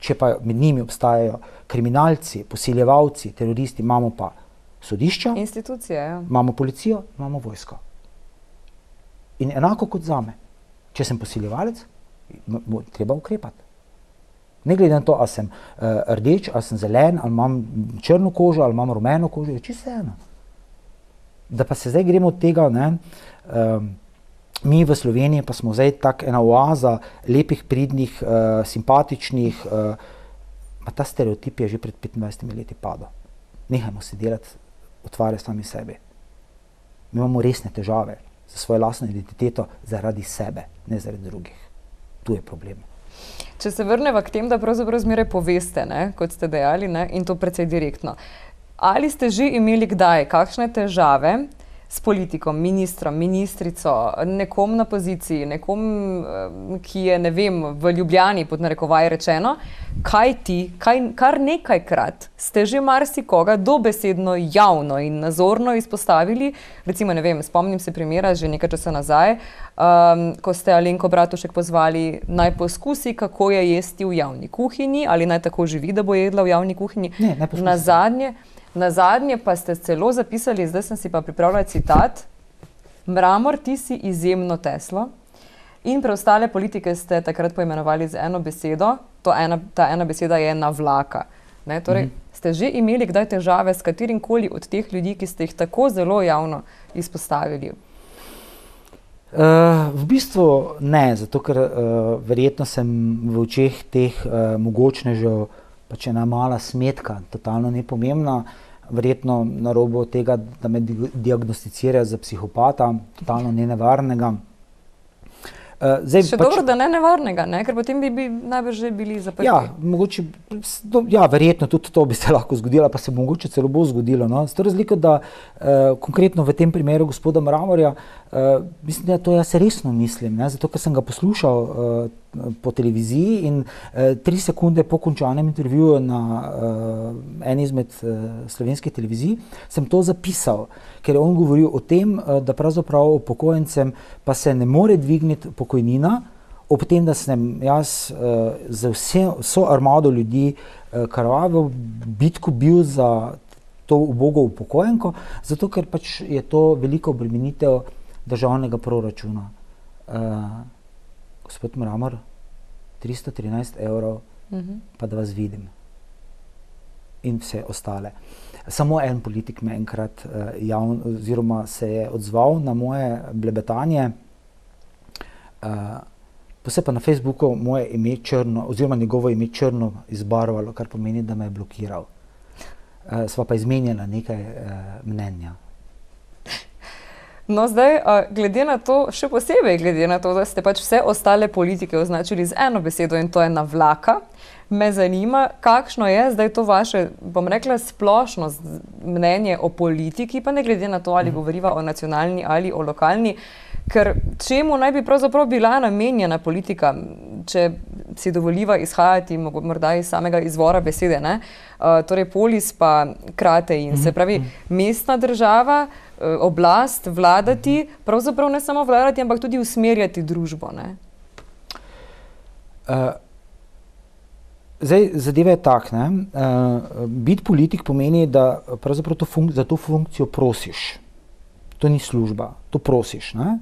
Če pa med njimi obstajajo kriminalci, posiljevalci, teroristi, imamo pa sodišča, institucije, ja. imamo policijo, imamo vojsko. In enako kot za me, če sem posiljevalec, treba ukrepati. Ne glede na to, ali sem uh, rdeč, ali sem zelen, ali imam črno kožo, ali imam rumeno kožo, je čisto eno. Da pa se zdaj gremo od tega, ne, um, mi v Sloveniji pa smo zdaj tako ena oaza lepih, pridnih, uh, simpatičnih, uh, ta stereotip je že pred 25 leti padel. Nehajmo se delati, otvare sami sebi. Mi imamo resne težave. za svojo lastno identiteto zaradi sebe, ne zaradi drugih. Tu je problem. Če se vrnemo k temu, da pravzaprav zmeraj poveste, ne, kot ste dejali, ne, in to precej direktno. Ali ste že imeli kdaj kakšne težave s politikom, ministrom, ministrico, nekom na poziciji, nekom, ki je ne vem, v Ljubljani, pod narekovaj rečeno, kaj ti, kaj, kar nekajkrat ste že marsikoga dobesedno javno in nazorno izpostavili. Recimo, ne vem, spomnim se primera že nekaj časa nazaj, um, ko ste Alenko Bratušek pozvali naj poskusi, kako je jesti v javni kuhinji ali naj tako živi, da bo jedla v javni kuhinji. Ne, ne Na zadnje. Na zadnje pa ste celo zapisali, zdaj sem si pa pripravljal citat: Mramor, ti si izjemno teslo. In preostale politike ste takrat poimenovali z eno besedo, ena, ta ena beseda je navlaka. Ne, torej, -hmm. Ste že imeli kdaj težave s katerim koli od teh ljudi, ki ste jih tako zelo javno izpostavili? Uh, v bistvu ne, zato ker uh, verjetno sem v očeh teh uh, mogočnežev pač ena mala smetka, totalno nepomembna, verjetno na robu tega, da me diagnosticirajo za psihopata, totalno nenevarnega. Uh, zdaj, Še pač, dobro, da ne nevarnega, ne? ker potem bi, bi najbrž že bili zaprti. Ja, mogoče, no, ja, verjetno tudi to bi se lahko zgodilo, pa se mogoče celo bo zgodilo. No? S to razliko, da uh, konkretno v tem primeru gospoda Mramorja, uh, mislim, da to jaz resno mislim, ne? zato ker sem ga poslušal uh, po televiziji in uh, tri sekunde po končanem intervjuju na uh, eni izmed uh, slovenskih televizij sem to zapisal, ker je on govoril o tem, uh, da pravzaprav upokojencem pa se ne more dvigniti pokojnina, ob tem, da sem jaz uh, za vse, vso armado ljudi uh, krvavo bitko bil za to ubogo upokojenko, zato ker pač je to veliko obremenitev državnega proračuna. Uh, gospod Mramor, 313 evrov, uh mhm. -huh. pa da vas vidim. In vse ostale. Samo en politik me je enkrat uh, javno, oziroma se je odzval na moje blebetanje. Uh, Posebej pa na Facebooku moje ime črno, oziroma njegovo ime črno izbarvalo, kar pomeni, da me je blokiral. Uh, sva pa izmenjala nekaj uh, mnenja. No, zdaj, glede na to, še posebej glede na to, da ste pač vse ostale politike označili z eno besedo in to je na vlaka, me zanima, kakšno je zdaj to vaše, bom rekla, splošno mnenje o politiki, pa ne glede na to, ali mhm. govoriva o nacionalni ali o lokalni. Ker čemu naj bi pravzaprav bila namenjena politika, če si dovoliva izhajati morda iz samega izvora besede, uh, torej polis pa krate in se mhm. pravi mestna država, uh, oblast, vladati, pravzaprav ne samo vladati, ampak tudi usmerjati družbo. Uh, zdaj, zadeva je tak, uh, biti politik pomeni, da to za to funkcijo prosiš. To ni služba, to prosiš. Ne?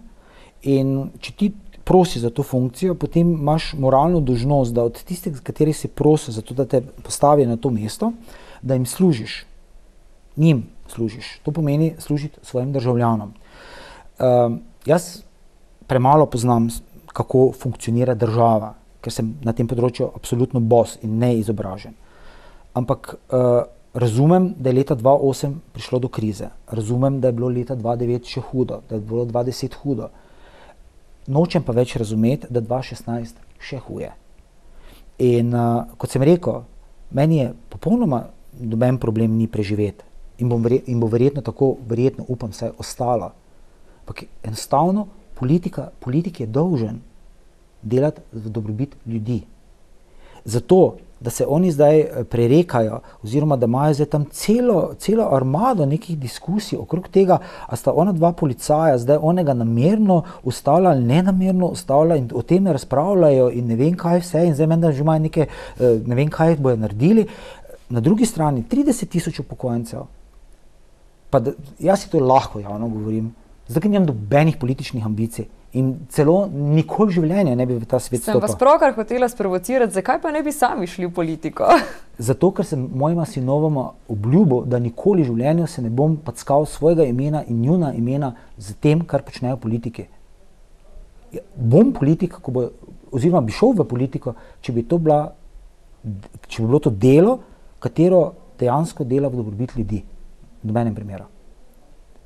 In če ti prosiš za to funkcijo, potem imaš moralno dožnost, da od tistih, z katerih si prosil, zato, da te postavijo na to mesto, da jim služiš. Njim služiš. To pomeni služiti svojim državljanom. Uh, jaz premalo poznam, kako funkcionira država, ker sem na tem področju absolutno bos in neizobražen. Ampak uh, razumem, da je leta 2008 prišlo do krize, razumem, da je bilo leta 2009 še hudo, da je bilo 2010 hudo nočem pa več razumeti, da 2016 še huje. In uh, kot sem rekel, meni je popolnoma noben problem ni preživeti in, in bo verjetno tako, verjetno upam, vse ostalo. Ampak enostavno politika, politik je dolžen delati za dobrobit ljudi. Zato da se oni zdaj eh, prerekajo, oziroma da imajo zdaj tam celo, celo armado nekih diskusij okrog tega, ali sta ona dva policaja zdaj onega namerno ustavila ali ne namerno ustavila in o tem razpravljajo in ne vem kaj vse in zdaj meni že imajo neke, eh, ne vem kaj bojo naredili. Na drugi strani 30 tisoč upokojencev, pa da, jaz si to lahko javno govorim, zdaj nimam dobenih političnih ambicij. In celo nikoli v življenju ne bi v ta svet šel. Sem vas pravkar hotela sprovocirati, zakaj pa ne bi sami šli v politiko? Zato, ker sem mojima sinovoma obljubil, da nikoli v življenju se ne bom packal svojega imena in njuna imena z tem, kar počnejo politiki. Ja, bom politik, bo, oziroma bi šel v politiko, če bi, bila, če bi bilo to delo, katero dejansko dela v dobrobit ljudi. V nobenem primeru.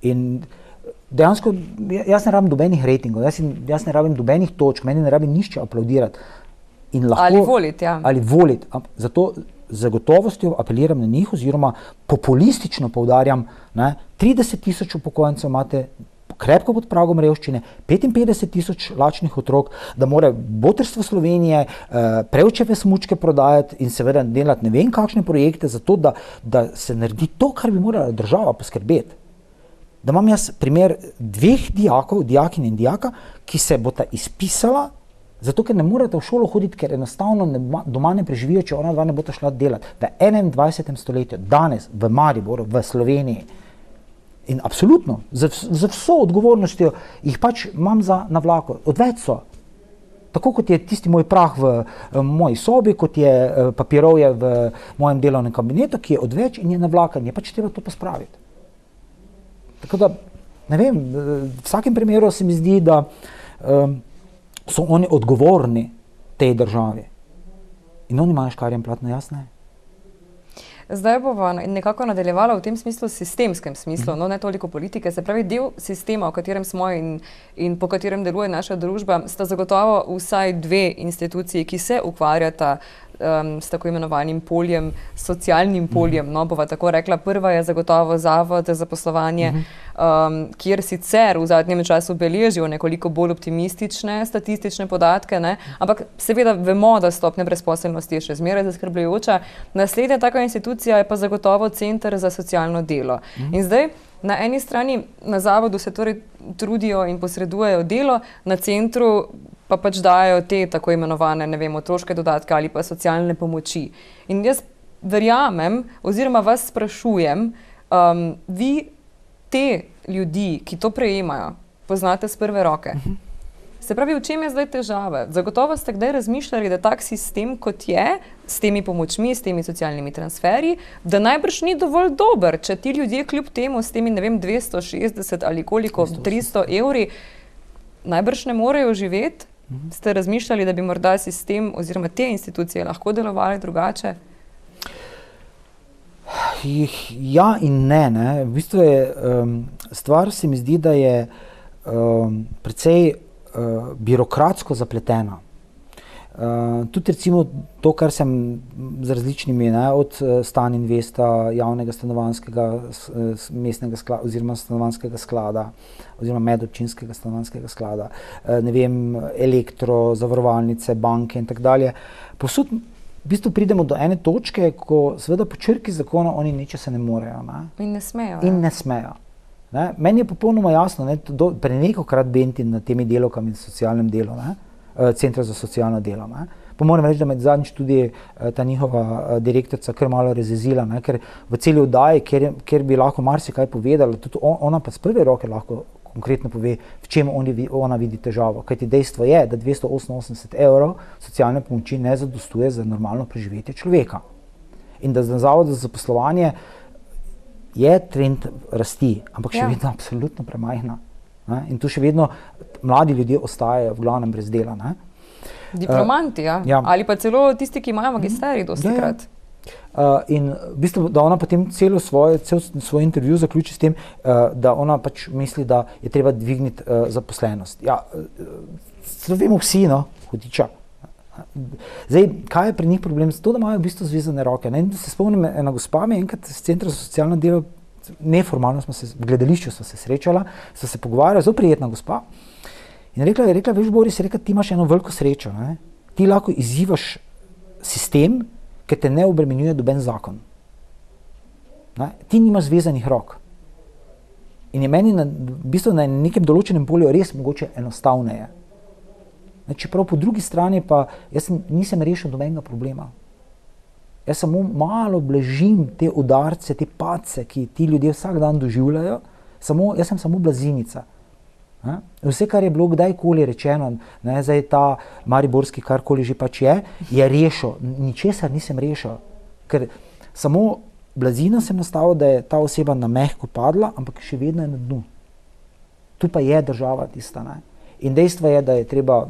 In dejansko ja, jaz ne rabim dobenih rejtingov, jaz, jaz ne rabim dobenih točk, meni ne rabi nišče aplaudirati. Lahko, ali voliti. Ja. Ali voliti. Zato z gotovostjo apeliram na njih, oziroma populistično poudarjam, da 30 tisoč upokojencev imate krepko pod pragom revščine, 55 tisoč lačnih otrok, da mora botrstvo Slovenije eh, preučeve smučke prodajati in seveda delati ne vem kakšne projekte, zato da, da se naredi to, kar bi morala država poskrbeti. Da imam jaz primer dveh dijakov, dijakin in dijaka, ki se bota izpisala Zato, ker ne morete v šolo hoditi, ker enostavno ne, doma ne preživijo, če ona dva ne bosta šla delati. V 21. stoletju, danes v Mariboru, v Sloveniji. In absolutno, z, z vso odgovornostjo jih pač imam za na vlaku, odveč so. Tako kot je tisti moj prah v, v moji sobi, kot je eh, papirovje v mojem delovnem kabinetu, ki je odveč in je na vlakanje, pač treba to pospraviti. Tako da, ne vem, v vsakem primeru se mi zdi, da um, so oni odgovorni tej državi. In oni imajo škarjem platno jasne. Zdaj bomo nekako nadaljevali v tem smislu, sistemskem smislu, no ne toliko politike, se pravi del sistema, v katerem smo in, in po katerem deluje naša družba, sta zagotovo vsaj dve instituciji, ki se ukvarjata um, s tako imenovanim poljem, socialnim poljem. No, bova tako rekla, prva je zagotovo Zavod za poslovanje, um, kjer sicer v zadnjem času beležijo nekoliko bolj optimistične statistične podatke, ne? ampak seveda vemo, da stopnja brezposelnosti je še zmeraj zaskrbljujoča. Naslednja taka institucija je pa zagotovo Center za socialno delo. In zdaj, Na eni strani na zavodu se torej trudijo in posredujejo delo, na centru pa pač dajo te tako imenovane, ne vem, otroške dodatke ali pa socialne pomoči. In jaz verjamem, oziroma vas sprašujem, um, vi te ljudi, ki to prejemajo, poznate z prve roke. Se pravi, v čem je zdaj težava? Zagotovo ste kdaj razmišljali, da tak sistem, kot je, s temi pomočmi, s temi socialnimi transferji, da najbrž ni dovolj dober, če ti ljudje kljub temu s temi, ne vem, 260 ali koliko, 300 evri, najbrž ne morejo živeti, Ste razmišljali, da bi morda sistem oziroma te institucije lahko delovali drugače? Ja, in ne. ne. V bistvu je um, stvar, se mi zdi, da je um, precej uh, birokratsko zapletena. Uh, tudi recimo to, kar sem z različnimi, ne, od uh, Stan Investa, javnega stanovanskega uh, mestnega sklada oziroma stanovanskega sklada oziroma medobčinskega stanovanskega sklada, ne vem, elektro, zavarovalnice, banke in tako dalje. Posud v bistvu pridemo do ene točke, ko seveda po črki zakona oni niče se ne morejo. Ne. In ne smejo. In ja. ne smejo. Ne. Meni je popolnoma jasno, da preneko krat bentim na temi delovkami in socialnem delu. Ne. Eh, centra za socialno delo. Ne. Pa moram reči, da med zadnjič tudi eh, ta njihova eh, direktorica kar malo razjezila, ne, ker v celi oddaji, ker, ker bi lahko marsikaj povedala, tudi ona pa z prve roke lahko konkretno pove, v čem oni, ona vidi težavo. Kajti dejstvo je, da 288 evrov socialne pomoči ne zadostuje za normalno preživetje človeka. In da za zavod za zaposlovanje je trend rasti, ampak še ja. vedno absolutno premajhna. Ne? In tu še vedno mladi ljudje ostajajo v glavnem brez dela. Ne? Diplomanti, ja. Ja. ali pa celo tisti, ki imajo magisterij, dosti ja, ja. krat. Uh, in v bistvu, da ona potem celo svoje, cel svoj intervju zaključi s tem, uh, da ona pač misli, da je treba dvigniti uh, zaposlenost. Ja, to vemo vsi, no, hudiča. Zdaj, kaj je pri njih problem? To, da imajo v bistvu zvezane roke. Ne? Se spomnim, ena gospa mi je enkrat iz centra za socialno delo neformalno smo se v gledališču se srečala, so se pogovarjali, zelo prijetna gospa. In rekla je, rekla, veš, Boris, rekla, ti imaš eno veliko srečo. Ne? Ti lahko izzivaš sistem, ki te ne obremenjuje doben zakon. Ne? Ti nimaš zvezanih rok. In je meni na, v bistvu na nekem določenem polju res mogoče enostavneje. Čeprav po drugi strani pa jaz nisem rešil dobenega problema. Jaz samo malo blažim te udarce, te pace, ki ti ljudje vsak dan doživljajo, samo, jaz sem samo blazinica. Ne? Vse, kar je bilo kdajkoli rečeno, ne, zdaj ta mariborski, karkoli že pač je, je rešil. Ničesar nisem rešil, ker samo blazino sem nastavil, da je ta oseba na mehko padla, ampak še vedno je na dnu. Tu pa je država tista. Ne? In dejstvo je, da je treba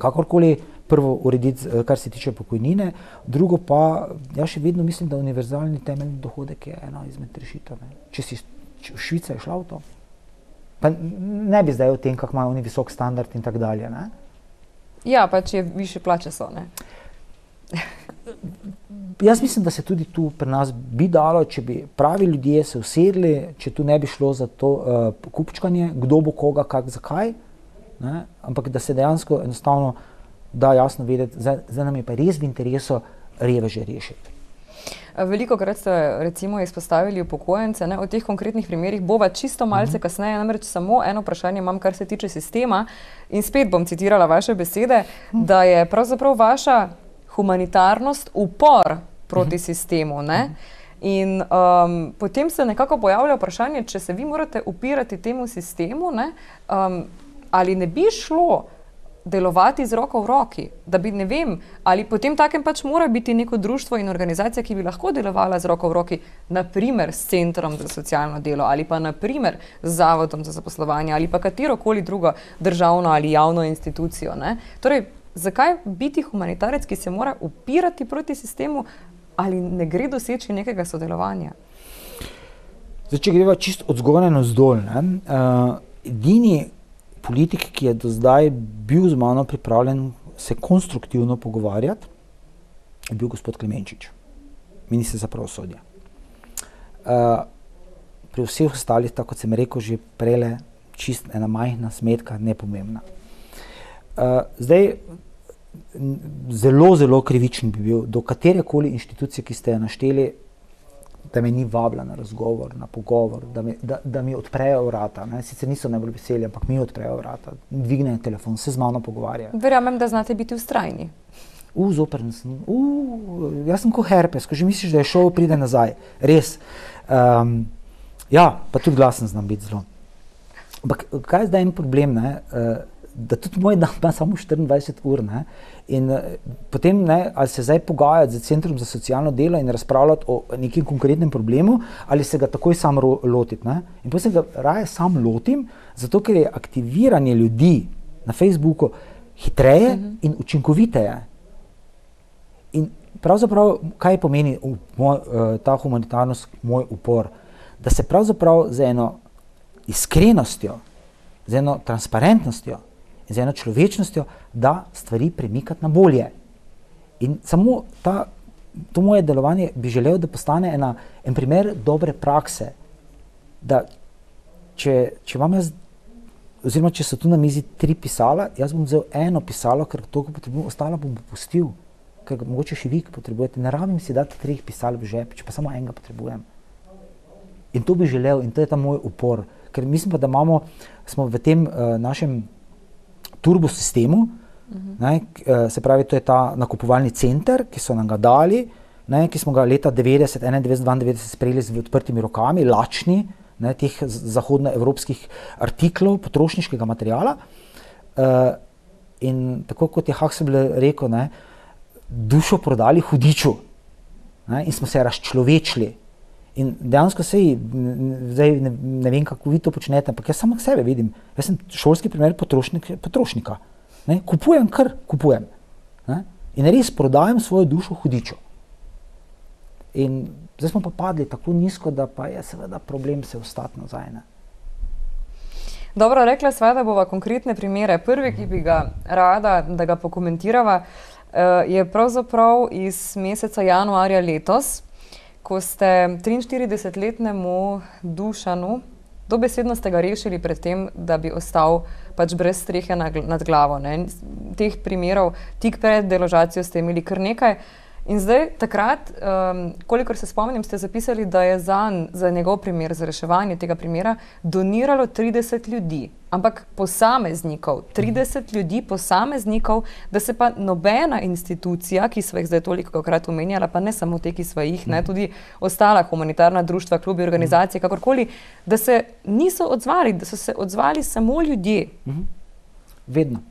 kakorkoli prvo urediti, eh, kar se tiče pokojnine, drugo pa, jaz še vedno mislim, da univerzalni temeljni dohodek je ena izmed rešitev. Če si če Švica je šla v to. Pa ne bi zdaj o tem, kako imajo oni visok standard in tako dalje. Ne? Ja, pa če više plače so. Ne? Jaz mislim, da se tudi tu pri nas bi dalo, če bi pravi ljudje se usedli, če tu ne bi šlo za to uh, kupčkanje, kdo bo koga, kak, zakaj, ne? ampak da se dejansko enostavno da jasno vedeti, da nam je pa res v interesu reveže rešiti. Veliko krat ste recimo izpostavili upokojence, ne? o teh konkretnih primerih bova čisto malce uh mhm. -huh. kasneje, namreč samo eno vprašanje imam, kar se tiče sistema in spet bom citirala vaše besede, uh -huh. da je pravzaprav vaša humanitarnost upor proti uh mhm. -huh. sistemu. Ne? In um, potem se nekako pojavlja vprašanje, če se vi morate upirati temu sistemu, ne, um, ali ne bi šlo delovati z roko v roki. Da bi ne vem, ali potem takem pač mora biti neko društvo in organizacija, ki bi lahko delovala z roko v roki, naprimer s centrom za socialno delo ali pa naprimer z zavodom za zaposlovanje ali pa katero koli drugo državno ali javno institucijo. Torej, zakaj biti humanitarec, ki se mora upirati proti sistemu, ali ne gre doseči nekega sodelovanja? Zdaj, če greva čisto od zgoraj na vzdolj, uh, edini politik, ki je do zdaj bil z mano pripravljen se konstruktivno pogovarjati, je bil gospod Klemenčič, ministr za pravosodje. Uh, pri vseh ostalih, tako kot sem rekel, že prele čist ena majhna smetka, nepomembna. Uh, zdaj, zelo, zelo krivičen bi bil do katere koli inštitucije, ki ste jo našteli, da me ni vabila na razgovor, na pogovor, da mi, da, da mi odprejo vrata. Ne. Sicer niso najbolj veseli, ampak mi odprejo vrata, dvignejo telefon, se z mano pogovarjajo. Verjamem, da znate biti ustrajni. Uzoprn sem. U, jaz sem kot herpes, ko že misliš, da je šel, pride nazaj. Res. Um, ja, pa tudi glasen znam biti zelo. Ampak kaj je zdaj en problem? Uh, da tudi moj dan ima samo 24 ur. Ne? In uh, potem, ne, ali se zdaj pogajati z centrom za socialno delo in razpravljati o nekem konkretnem problemu, ali se ga takoj sam lotiti. Ne? In potem se ga raje sam lotim, zato ker je aktiviranje ljudi na Facebooku hitreje uh mhm. -huh. in učinkoviteje. In pravzaprav, kaj pomeni moj, uh, ta humanitarnost, moj upor? Da se pravzaprav z eno iskrenostjo, z eno transparentnostjo, z eno človečnostjo, da stvari premikati na bolje. In samo ta, to moje delovanje bi želel, da postane ena, en primer dobre prakse. Da če, če vam jaz, oziroma če so tu na mizi tri pisala, jaz bom vzel eno pisalo, ker to potrebujem, ostalo bom pustil, ker mogoče še vi potrebujete. Ne rabim si dati treh pisal v žep, če pa samo enega potrebujem. In to bi želel, in to je ta moj upor. Ker mislim pa, da imamo, smo v tem uh, našem turbo sistemu. Uh -huh. ne, eh, se pravi, to je ta nakupovalni center, ki so nam ga dali, ne, ki smo ga leta 90, 91, 92 sprejeli z odprtimi rokami, lačni ne, teh zahodnoevropskih artiklov, potrošniškega materijala. Uh, in tako kot je Huxley rekel, ne, dušo prodali hudiču ne, in smo se razčlovečili. In dejansko se ji, zdaj ne, ne vem, kako vi to počnete, ampak jaz samo sebe vidim. Jaz sem šolski primer potrošnik, potrošnika. Ne? Kupujem, kar kupujem. Ne? In res prodajam svojo dušo hudičo. In zdaj smo pa padli tako nizko, da pa je seveda problem se ostati nazaj. Ne? Dobro, rekla sva, da bova konkretne primere. Prvi, ki bi ga rada, da ga pokomentirava, eh, je pravzaprav iz meseca januarja letos ko ste 43-letnemu Dušanu, dobesedno ste ga rešili pred tem, da bi ostal pač brez strehe nad glavo. Ne? Teh primerov, tik pred deložacijo ste imeli kar nekaj. In zdaj, takrat, um, kolikor se spomnim, ste zapisali, da je za, za njegov primer, za reševanje tega primera, doniralo 30 ljudi, ampak posameznikov, 30 ljudi, posameznikov, da se pa nobena institucija, ki smo jih zdaj toliko krat omenjali, pa ne samo te, ki smo jih, ne, tudi ostala humanitarna društva, klubi, organizacije, kakorkoli, da se niso odzvali, da so se odzvali samo ljudje. Mhm. Vedno.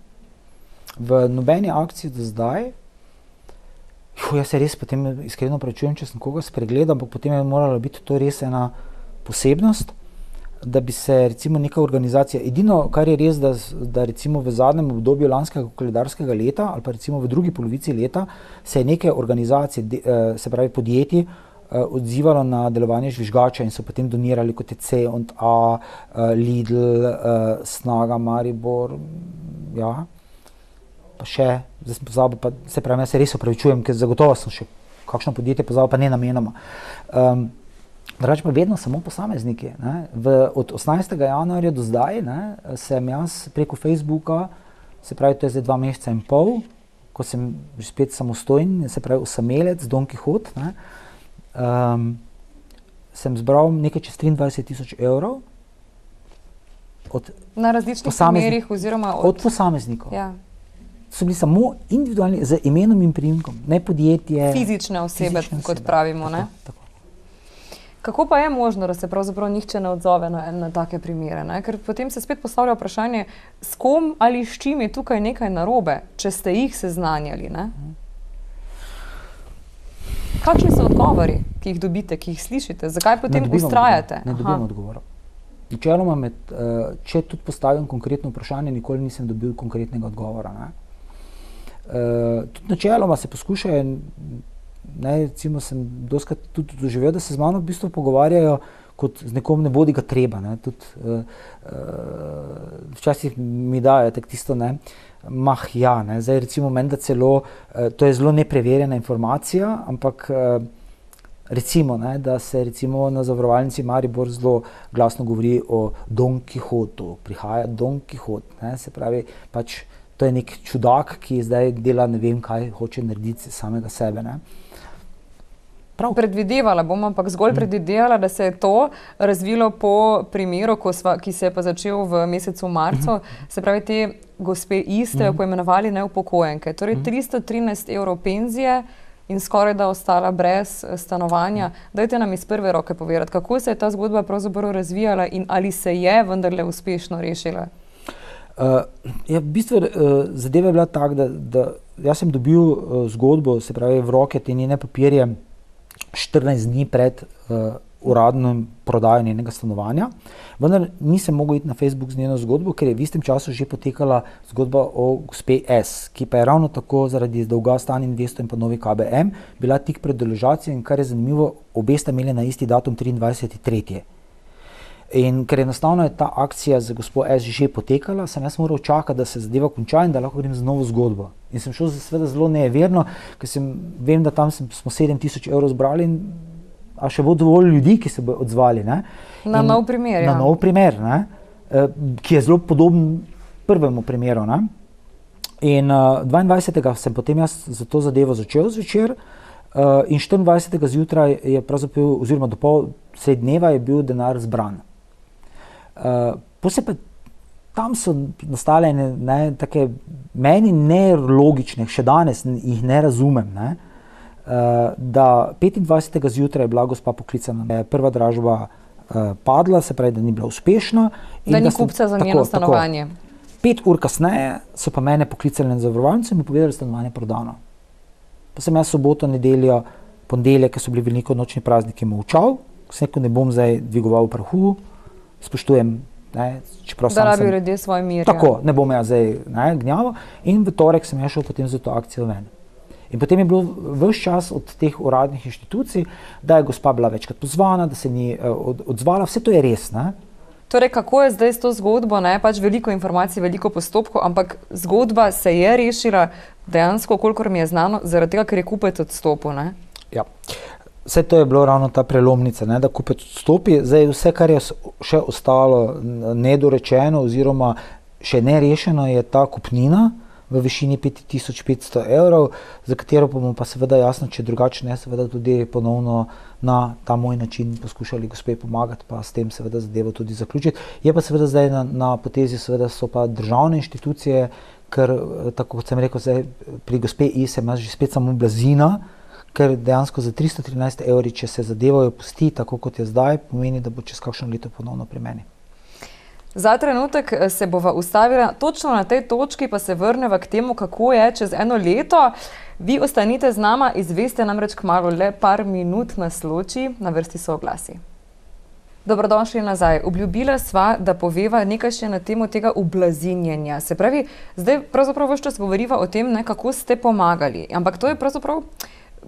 V nobeni akciji do zdaj. Jo, jaz se res potem iskreno prečujem, če sem koga spregledal, ampak potem je morala biti to res ena posebnost, da bi se recimo neka organizacija, edino kar je res, da, da recimo v zadnjem obdobju lanskega koledarskega leta ali pa recimo v drugi polovici leta se je neke organizacije, de, eh, se pravi podjetji, odzivalo na delovanje žvižgača in so potem donirali kot je C, A, Lidl, Snaga, Maribor. Ja. Pa še, zdaj sem pozabil, pa se pravi, jaz se res opravičujem, ker zagotovo sem še kakšno podjetje pozabil, pa ne namenoma. Um, Drugač pa vedno samo posamezniki. V, od 18. januarja do zdaj ne, sem jaz preko Facebooka, se pravi, to je zdaj dva meseca in pol, ko sem že spet samostojen, se pravi, usamelec, Don Quixote, ne, um, sem zbral nekaj čez 23 tisoč evrov. Od Na različnih primerih, oziroma od, od posameznikov. Ja. So bili samo individualni, z imenom in primkom, ne podjetje. Fizične osebe, fizične kot osebe. pravimo. Tako, tako. Kako pa je možno, da se pravzaprav nihče ne odzove na, na take primere? Ne? Ker potem se spet postavlja vprašanje, s kom ali s čim je tukaj nekaj narobe, če ste jih seznanjali. Ne? Kakšni so odgovori, ki jih dobite, ki jih slišite? Zakaj potem ustrajate? Ne dobim odgovora. Načeloma, med, eh, če tudi postavim konkretno vprašanje, nikoli nisem dobil konkretnega odgovora. Ne? Uh, tudi načeloma se poskušajo ne, recimo, sem doskrat tudi doživel, da se z mano v bistvu pogovarjajo, kot z nekom ne bodi ga treba. Ne, tudi, uh, uh, včasih mi dajo tako tisto, ne, mah ja, ne, zdaj recimo meni, da celo, uh, to je zelo nepreverjena informacija, ampak uh, recimo, ne, da se recimo na zavarovalnici Maribor zelo glasno govori o Don Quixotu, prihaja Don Quixot, ne, se pravi, pač to je nek čudak, ki zdaj dela ne vem kaj, hoče narediti samega sebe. Ne. Prav. Predvidevala bom, ampak zgolj mm. predvidevala, da se je to razvilo po primeru, sva, ki se je pa začel v mesecu marcu, mm. se pravi, te gospe iste, mm. poimenovali neupokojenke. Torej, mm. 313 evrov penzije in skoraj da ostala brez eh, stanovanja. Dajte nam iz prve roke povedati, kako se je ta zgodba pravzaprav razvijala in ali se je vendarle uspešno rešila. Uh, ja, v bistvu uh, zadeva je bila taka, da, da jaz sem dobil uh, zgodbo, se pravi, v roke te njene papirje. 14 dni pred uh, uradnim prodajanjem njenega stanovanja. Vendar nisem mogel iti na Facebook z njeno zgodbo, ker je v istem času že potekala zgodba o gospe S, ki pa je ravno tako zaradi dolga stanja Investo in pa novi KBM bila tik pred deložacijo in kar je zanimivo, obe sta imeli na isti datum 23.3. In ker enostavno je ta akcija za gospod S že potekala, sem jaz moral čakati, da se zadeva konča in da lahko grem z novo zgodbo. In sem šel seveda zelo neverno, ker sem, vem, da tam sem, smo 7000 evrov zbrali, in, a še bo dovolj ljudi, ki se bodo odzvali. Ne? Na in, nov primer. Na ja. nov primer, ne? Eh, ki je zelo podoben prvemu primeru. Ne? In uh, eh, 22. sem potem jaz za to zadevo začel zvečer. Uh, in 24. zjutraj je pravzaprav, oziroma do pol sred dneva je bil denar zbran. Uh, tam so nastale ne, ne, take meni nelogične, še danes jih ne razumem. Ne, uh, da 25. zjutraj je bila gospa poklicana, da je prva dražba uh, padla, se pravi, da ni bila uspešna. Da ni kupca za njeno stanovanje. Tako, pet ur kasneje so pa mene poklicali na zavarovalnico in mi povedali, da je stanovanje prodano. Pa sem jaz soboto, nedeljo, ponedeljek, ki so bili veliko nočni prazniki, molčal, se ne bom zdaj dvigoval prahu spoštujem. Ne, da rabijo ljudje svoj mir. Tako, ja. ne bom jaz zdaj gnjavo. In v torek sem šel potem za to akcijo ven. In potem je bilo vse čas od teh uradnih inštitucij, da je gospa bila večkrat pozvana, da se ni uh, od, odzvala. Vse to je res. Ne? Torej, kako je zdaj s to zgodbo? Ne? Pač veliko informacij, veliko postopkov, ampak zgodba se je rešila dejansko, kolikor mi je znano, zaradi tega, ker je kupec odstopil. Ja. Vse to je bilo ravno ta prelomnica, ne, da kupec odstopi. Zdaj, vse, kar je še ostalo nedorečeno, oziroma še ne rešeno, je ta kupnina v višini 5500 evrov, za katero bomo pa seveda jasno, če drugače ne, seveda tudi ponovno na ta moj način poskušali gospe pomagati, pa s tem seveda zadevo tudi zaključiti. Je pa seveda zdaj na, na potezi, seveda so pa državne inštitucije, ker tako kot sem rekel, zdaj pri gospe ISE ima že spet samo blazina ker dejansko za 313 evri, če se zadeva opusti tako, kot je zdaj, pomeni, da bo čez kakšno leto ponovno pri meni. Za trenutek eh, se bova ustavila točno na tej točki, pa se vrneva k temu, kako je čez eno leto. Vi ostanite z nama, izveste namreč kmalo le par minut nas loči, na vrsti so oglasi. Dobrodošli nazaj. Obljubila sva, da poveva nekaj še na temo tega ublazinjenja. Se pravi, zdaj pravzaprav vse čas govoriva o tem, ne, kako ste pomagali. Ampak to je pravzaprav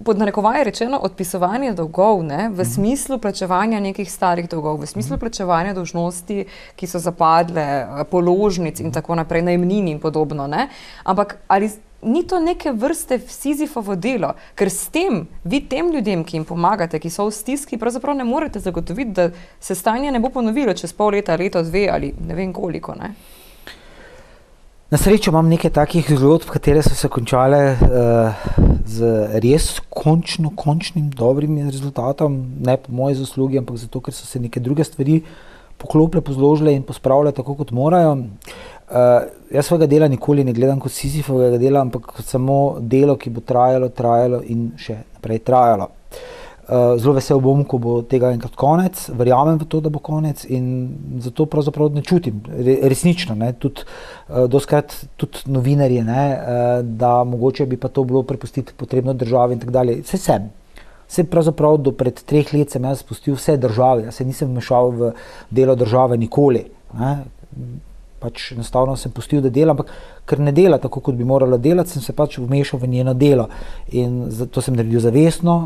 pod narekovaj rečeno, odpisovanje dolgov ne, v mhm. smislu plačevanja nekih starih dolgov, v smislu mhm. plačevanja dožnosti, ki so zapadle, eh, položnic in tako naprej, najemnin in podobno. Ne. Ampak ali ni to neke vrste Sizifovo delo, ker s tem vi tem ljudem, ki jim pomagate, ki so v stiski, pravzaprav ne morete zagotoviti, da se stanje ne bo ponovilo čez pol leta, leto, dve ali ne vem koliko. Ne. Na srečo imam nekaj takih zgodb, katere so se končale uh, z res končno, končnim dobrim rezultatom, ne po moji zaslugi, ampak zato, ker so se neke druge stvari poklopile, pozložile in pospravile tako, kot morajo. Uh, jaz svojega dela nikoli ne gledam kot Sizifovega dela, ampak kot samo delo, ki bo trajalo, trajalo in še naprej trajalo. Uh, zelo vesel bom, ko bo tega enkrat konec, verjamem v to, da bo konec in zato pravzaprav ne čutim, re, resnično, ne, tudi, uh, doskrat tudi novinarje, ne, uh, da mogoče bi pa to bilo prepustiti potrebno državi in tako dalje. Vse sem. Vse pravzaprav do pred treh let sem jaz spustil vse države, jaz se nisem vmešal v delo države nikoli. Ne. Pač enostavno sem pustil, da dela, ampak ker ne dela tako, kot bi morala delati, sem se pač vmešal v njeno delo in to sem naredil zavestno,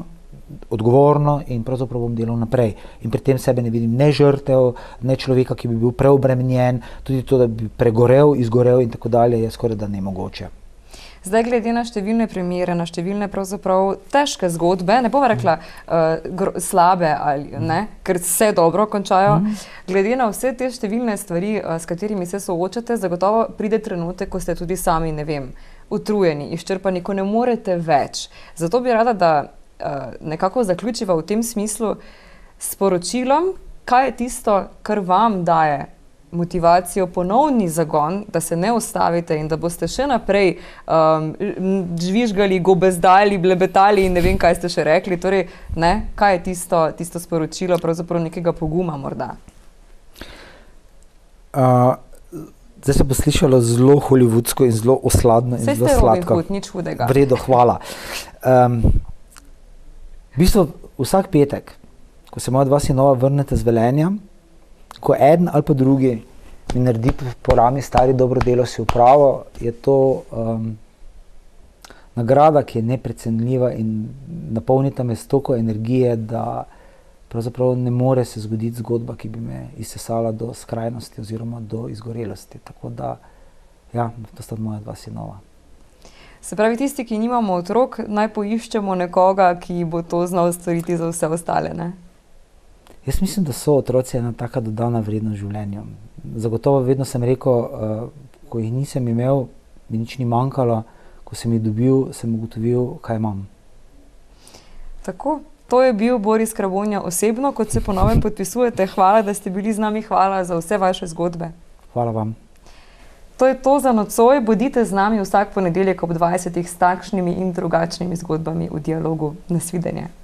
odgovorno in pravzaprav bom delal naprej. In pri tem sebe ne vidim ne žrtev, ne človeka, ki bi bil preobremenjen, tudi to, da bi pregorel, izgorel in tako dalje, je skoraj da nemogoče. Zdaj, glede na številne primere, na številne pravzaprav težke zgodbe, ne bom rekla uh, slabe ali ne, ker se dobro končajo, mm. glede na vse te številne stvari, uh, s katerimi se soočate, zagotovo pride trenutek, ko ste tudi sami, ne vem, utrujeni, izčrpani, ko ne morete več. Zato bi rada, da nekako zaključiva v tem smislu s poročilom, kaj je tisto, kar vam daje motivacijo, ponovni zagon, da se ne ustavite in da boste še naprej um, žvižgali, gobezdali, blebetali in ne vem, kaj ste še rekli. Torej, ne, kaj je tisto, tisto sporočilo, pravzaprav nekega poguma morda? Uh, zdaj se bo slišalo zelo holivudsko in zelo osladno. Vse ste Robin Hood, nič hudega. Vredo, hvala. Um, V bistvu vsak petek, ko se moja dva sinova vrnete z velenja, ko en ali pa drugi mi naredi po rami stari dobro delo, si upravo, je to um, nagrada, ki je neprecenljiva in napolnita me s toliko energije, da pravzaprav ne more se zgoditi zgodba, ki bi me izsesala do skrajnosti oziroma do izgorelosti. Tako da, ja, to sta moja dva sinova. Se pravi, tisti, ki nimamo otrok, naj poiščemo nekoga, ki bo to znal storiti za vse ostale. Ne? Jaz mislim, da so otroci ena taka dodana vrednost življenju. Zagotovo vedno sem rekel, uh, ko jih nisem imel, mi nič ni manjkalo, ko sem jih dobil, sem ugotovil, kaj imam. Tako. To je bil Boris Krabonja osebno, kot se ponovno podpisujete. Hvala, da ste bili z nami, hvala za vse vaše zgodbe. Hvala vam. To je to za nocoj. Bodite z nami vsak ponedeljek ob 20. s takšnimi in drugačnimi zgodbami v dialogu. Nasvidenje.